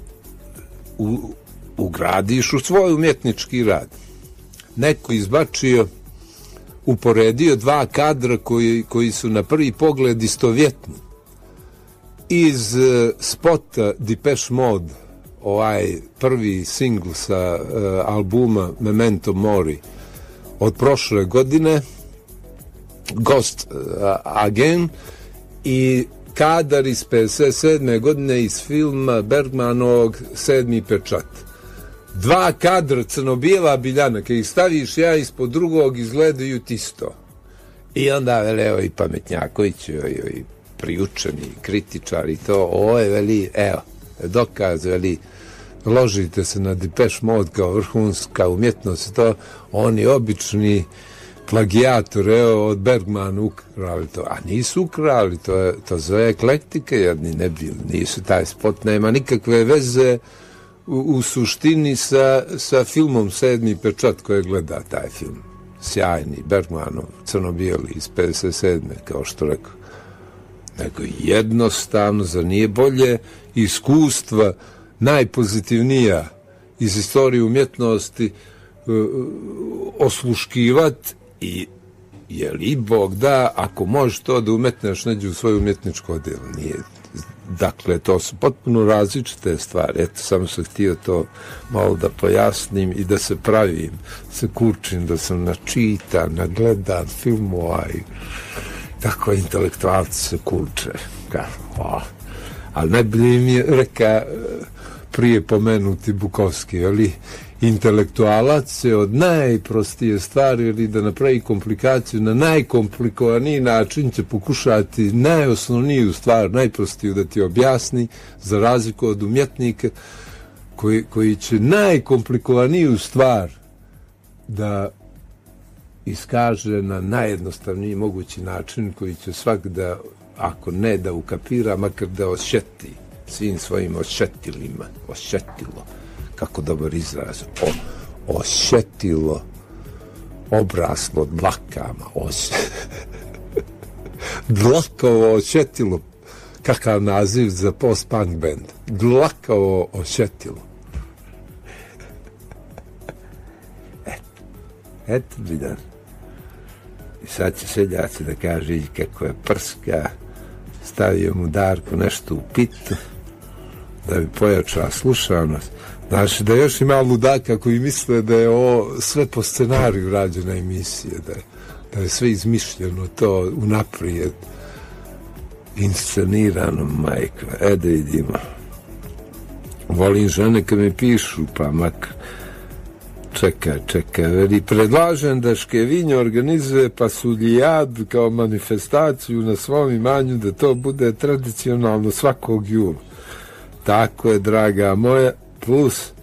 u, ugradiš u svoj umjetnički rad. Neko izbačio uporedio dva kadra koji, koji su na prvi pogled istovjetni. Iz e, spota Depeche Mode, ovaj prvi singl sa e, albuma Memento Mori od prošle godine, Ghost e, Again, i kadar iz 57. godine iz filma Bergmanovog Sedmi pečat dva kadra crno-bijela biljana, kad ih staviš ja ispod drugog, izgledaju ti isto. I onda, vele, evo i pametnjaković, i, i priučeni kritičar i to, ovo je, veli, evo, dokaz, veli, ložite se na Depeche Mode kao vrhunska umjetnost, to oni obični plagijator, evo, od Bergmana ukrali to, a nisu ukrali, to, je, to zove eklektika, jedni ne bili, nisu, taj spot nema nikakve veze u, u suštini sa, sa filmom Sedmi pečat koje gleda taj film. Sjajni, Bergmanov, crno-bijeli iz 57. kao što rekao. Nego jednostavno, za nije bolje iskustva najpozitivnija iz istorije umjetnosti uh, osluškivat i je li Bog da, ako možeš to da umetneš neđe u svoje umjetničko djelo, nije Dakle, to su potpuno različite stvari. Eto, samo sam htio to malo da pojasnim i da se pravim, se kurčim, da sam načitan, nagledan filmova i tako intelektualci se kurče. Ka, o. Ali najbolje mi je reka e, prije pomenuti Bukovski, ali intelektualac se od najprostije stvari ili da napravi komplikaciju na najkomplikovaniji način će pokušati najosnovniju stvar, najprostiju da ti objasni za razliku od umjetnika koji, koji će najkomplikovaniju stvar da iskaže na najjednostavniji mogući način koji će svak da, ako ne da ukapira, makar da osjeti svim svojim osjetilima, osjetilo, kako dobar izraz, o, osjetilo, obraslo dlakama, os... (laughs) Dlakovo očetilo. Kakav naziv za post-punk band. Dlakovo očetilo. (laughs) Eto, vidan. I sad će seljaci da kaže kako je prska, stavio mu Darko nešto u pitu, da bi pojačala slušanost. Znači, da još ima ludaka koji misle da je ovo sve po scenariju rađena emisija, da je, da je sve izmišljeno to unaprijed, inscenirano, majko. E da vidimo. Volim žene kad mi pišu, pa makar Čekaj, čekaj, veli, predlažem da Škevinjo organizuje pasuljijad kao manifestaciju na svom imanju, da to bude tradicionalno svakog jula. Tako je, draga moja, plus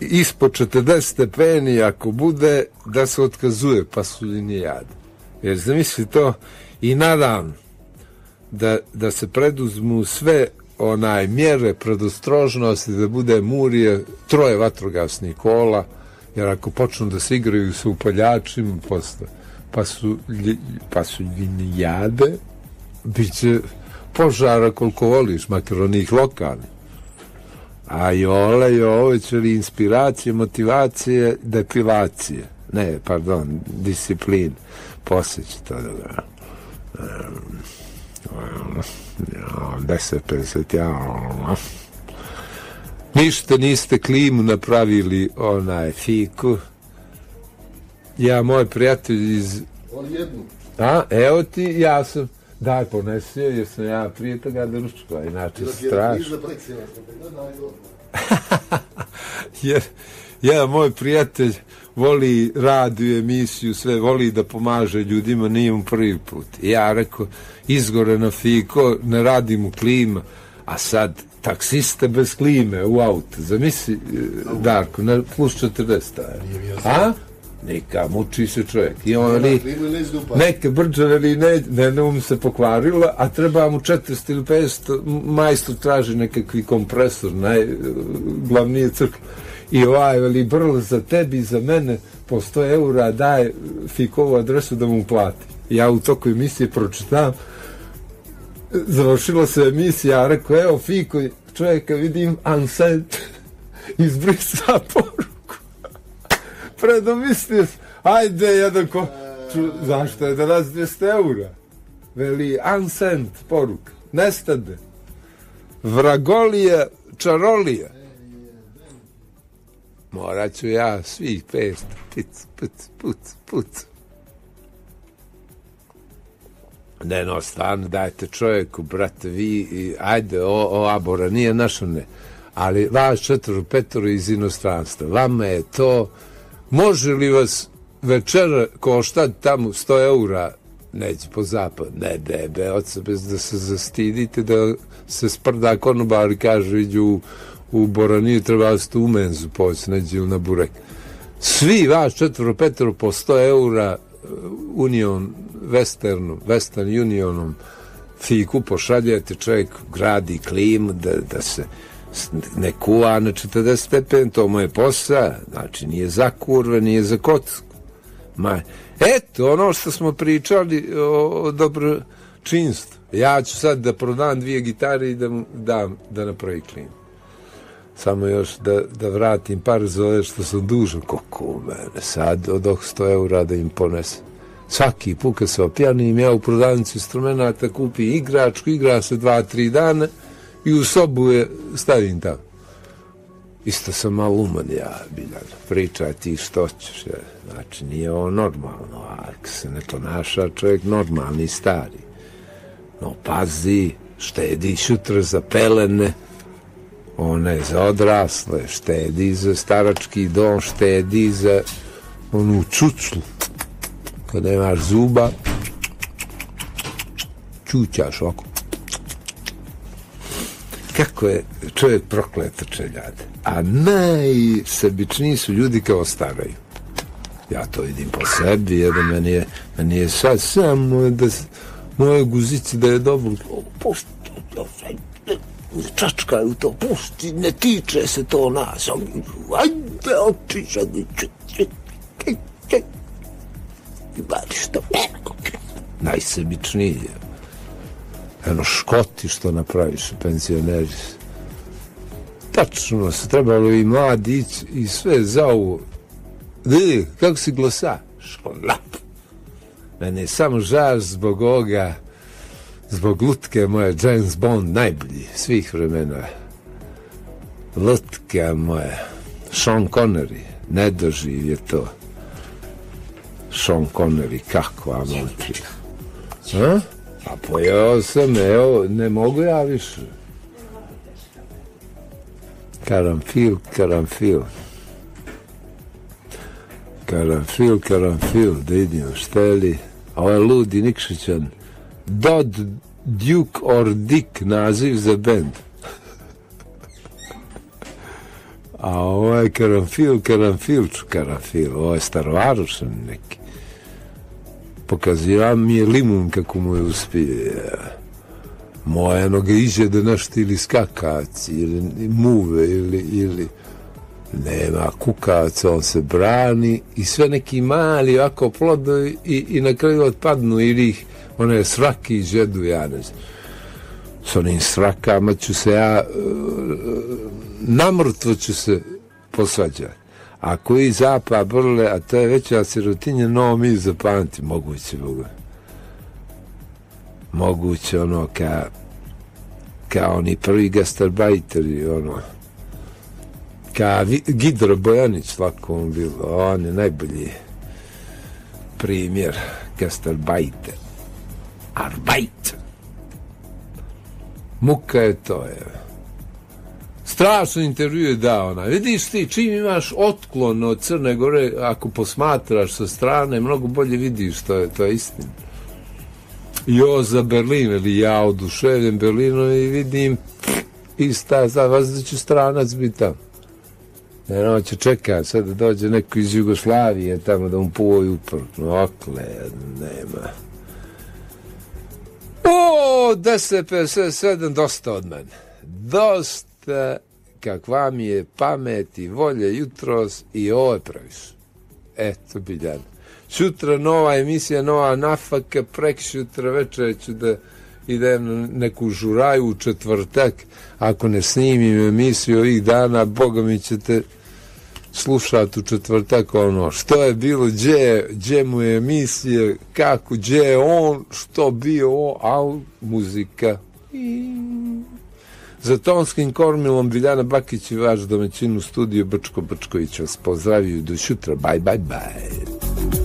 ispod 40 stepeni ako bude da se otkazuje pasuljijad. Jer zamisli to i nadam da, da se preduzmu sve onaj mjere predostrožnosti da bude murije troje vatrogasnih kola jer ako počnu da se igraju sa upaljačima posle pa su, pa su jade bit će požara koliko voliš makar onih lokalnih a jole i ovo će li inspiracije, motivacije, depilacije. Ne, pardon, disciplin. Poslije će to da 10, 50, ja, ništa niste klimu napravili onaj fiku. Ja, moj prijatelj iz... On jednu. A, evo ti, ja sam... Daj, ponesio, jer sam ja prije toga dručko, inače strašno. (laughs) jer, ja, moj prijatelj voli radio emisiju, sve voli da pomaže ljudima, nije mu prvi put. I ja rekao, izgore na fiko, ne radim u klima, a sad taksiste bez klime u auto. Zamisli, Darko, na plus 40 A? Nika, muči se čovjek. I on ali, neke brđave ili ne, ne, ne mu se pokvarila, a treba mu 400 ili 500, majstor traži nekakvi kompresor, naj, glavnije crkva. I ovaj, veli, brl za tebi i za mene po 100 eura daje fikovu adresu da mu plati. Ja u toku emisije pročitam, završila se emisija, rekao, evo Fiko, čovjeka vidim, unsent, (laughs) Predomislio ajde, jedan ko, ču, zašto je danas 200 eura? Veli, unsent poruka, nestade. Vragolije, čarolije. Morat ću ja svih 500, pic, puc, puc, puc. Ne, no, stvarno, dajte čovjeku, brate, vi, ajde, o, o abora, nije našo ne. Ali vas četvoru, petoro iz inostranstva, vama je to, može li vas večera koštati tamo 100 eura, neće po zapad, ne, debe, od sebe da se zastidite, da se sprda konobar kaže, iđu u, u Boraniju, treba ste u menzu, poći, neđe na burek. Svi vas četvoro, petoro po 100 eura, Union Westernu, Western Unionom fiku pošaljete, čovjek gradi klimu da, da se ne kuva na 40 stepen, to mu je posao, znači nije za kurve, nije za kocku. Ma, eto, ono što smo pričali o, o dobročinstvu. Ja ću sad da prodam dvije gitare i da mu da napravi klimu. Samo još da, da vratim par zove što sam dužan. Koliko u mene sad od 100 eura da im ponesem svaki put kad se opijanim, ja u prodavnici instrumenta kupim igračku, igra se dva, tri dana i u sobu je stavim tamo. Isto sam malo uman ja, biljan. Pričaj ti što ćeš. Ja. Znači, nije ovo normalno. Ako se ne ponaša čovjek normalni, stari. No, pazi, štedi šutra za pelene, one za odrasle, štedi za starački dom, štedi za onu čuclu kad nemaš zuba čućaš oko kako je čovjek prokleto čeljade a najsebičniji su ljudi kao staraju ja to vidim po sebi jedan meni je, meni je sad samo da moje guzici da je dobro. Pušti čačkaju to pušti ne tiče se to nas. Ajde otišaj i bari što najsebičniji. Eno, škoti što napraviš, penzioneri. Tačno se trebalo i mladi ići i sve za ovo. Vidi, kako si glosa? Šlap. Mene je samo žar zbog ovoga, zbog lutke moje, James Bond, najbolji svih vremena. Lutka moja. Sean Connery, ne doživ je to. Sean Connery, kakva momčina. A? A pojeo sam, evo, ne mogu ja više. Karanfil, karanfil. Karanfil, karanfil, da idemo, šta je li? A ovaj ludi Nikšićan. Dodd, Duke or Dick, naziv za bend. A ovo je karanfil, karanfilču karanfil, ovo je starvarušan neki. Pokaziva mi je limun kako mu je uspije. Moje noge iđe da nešto ili skakac, ili muve, ili, ili nema kukaca, on se brani i sve neki mali ovako plodovi i, i na kraju otpadnu ili ih one sraki izjedu, ja ne znam. S onim srakama ću se ja namrtvo ću se posvađati. A koji zapa brle, a to je veća sirotinja, no mi zapamti, moguće, Boga. Moguće, ono, ka, kao oni prvi gastarbajteri, ono, ka Gidro Bojanić, lako on bilo, on je najbolji primjer gastarbajter. Arbajt. Muka je to, je strašno intervju je dao ona. Vidiš ti, čim imaš otklon od Crne Gore, ako posmatraš sa strane, mnogo bolje vidiš, to je, to je istina. Jo za Berlin, ili ja oduševljen Berlinu i vidim ista, zna, vas da će stranac biti tamo. Jer on će čekati sad da dođe neko iz Jugoslavije tamo da mu povoju uprknu. Okle, nema. O, 10, 57, dosta od mene. Dosta kakva mi je pamet i volje jutros i ovo je previše. Eto, Biljan. Sutra nova emisija, nova nafaka, prek sutra večer ću da idem na neku žuraju u četvrtak. Ako ne snimim emisiju ovih dana, boga mi ćete slušati u četvrtak ono što je bilo, gdje, gdje mu je emisije, kako, gdje je on, što bio on, a muzika. I... Za tonskim kormilom Biljana Bakić i vaš domaćin u studiju Brčko Brčković vas pozdravio do sutra. Bye, bye, bye.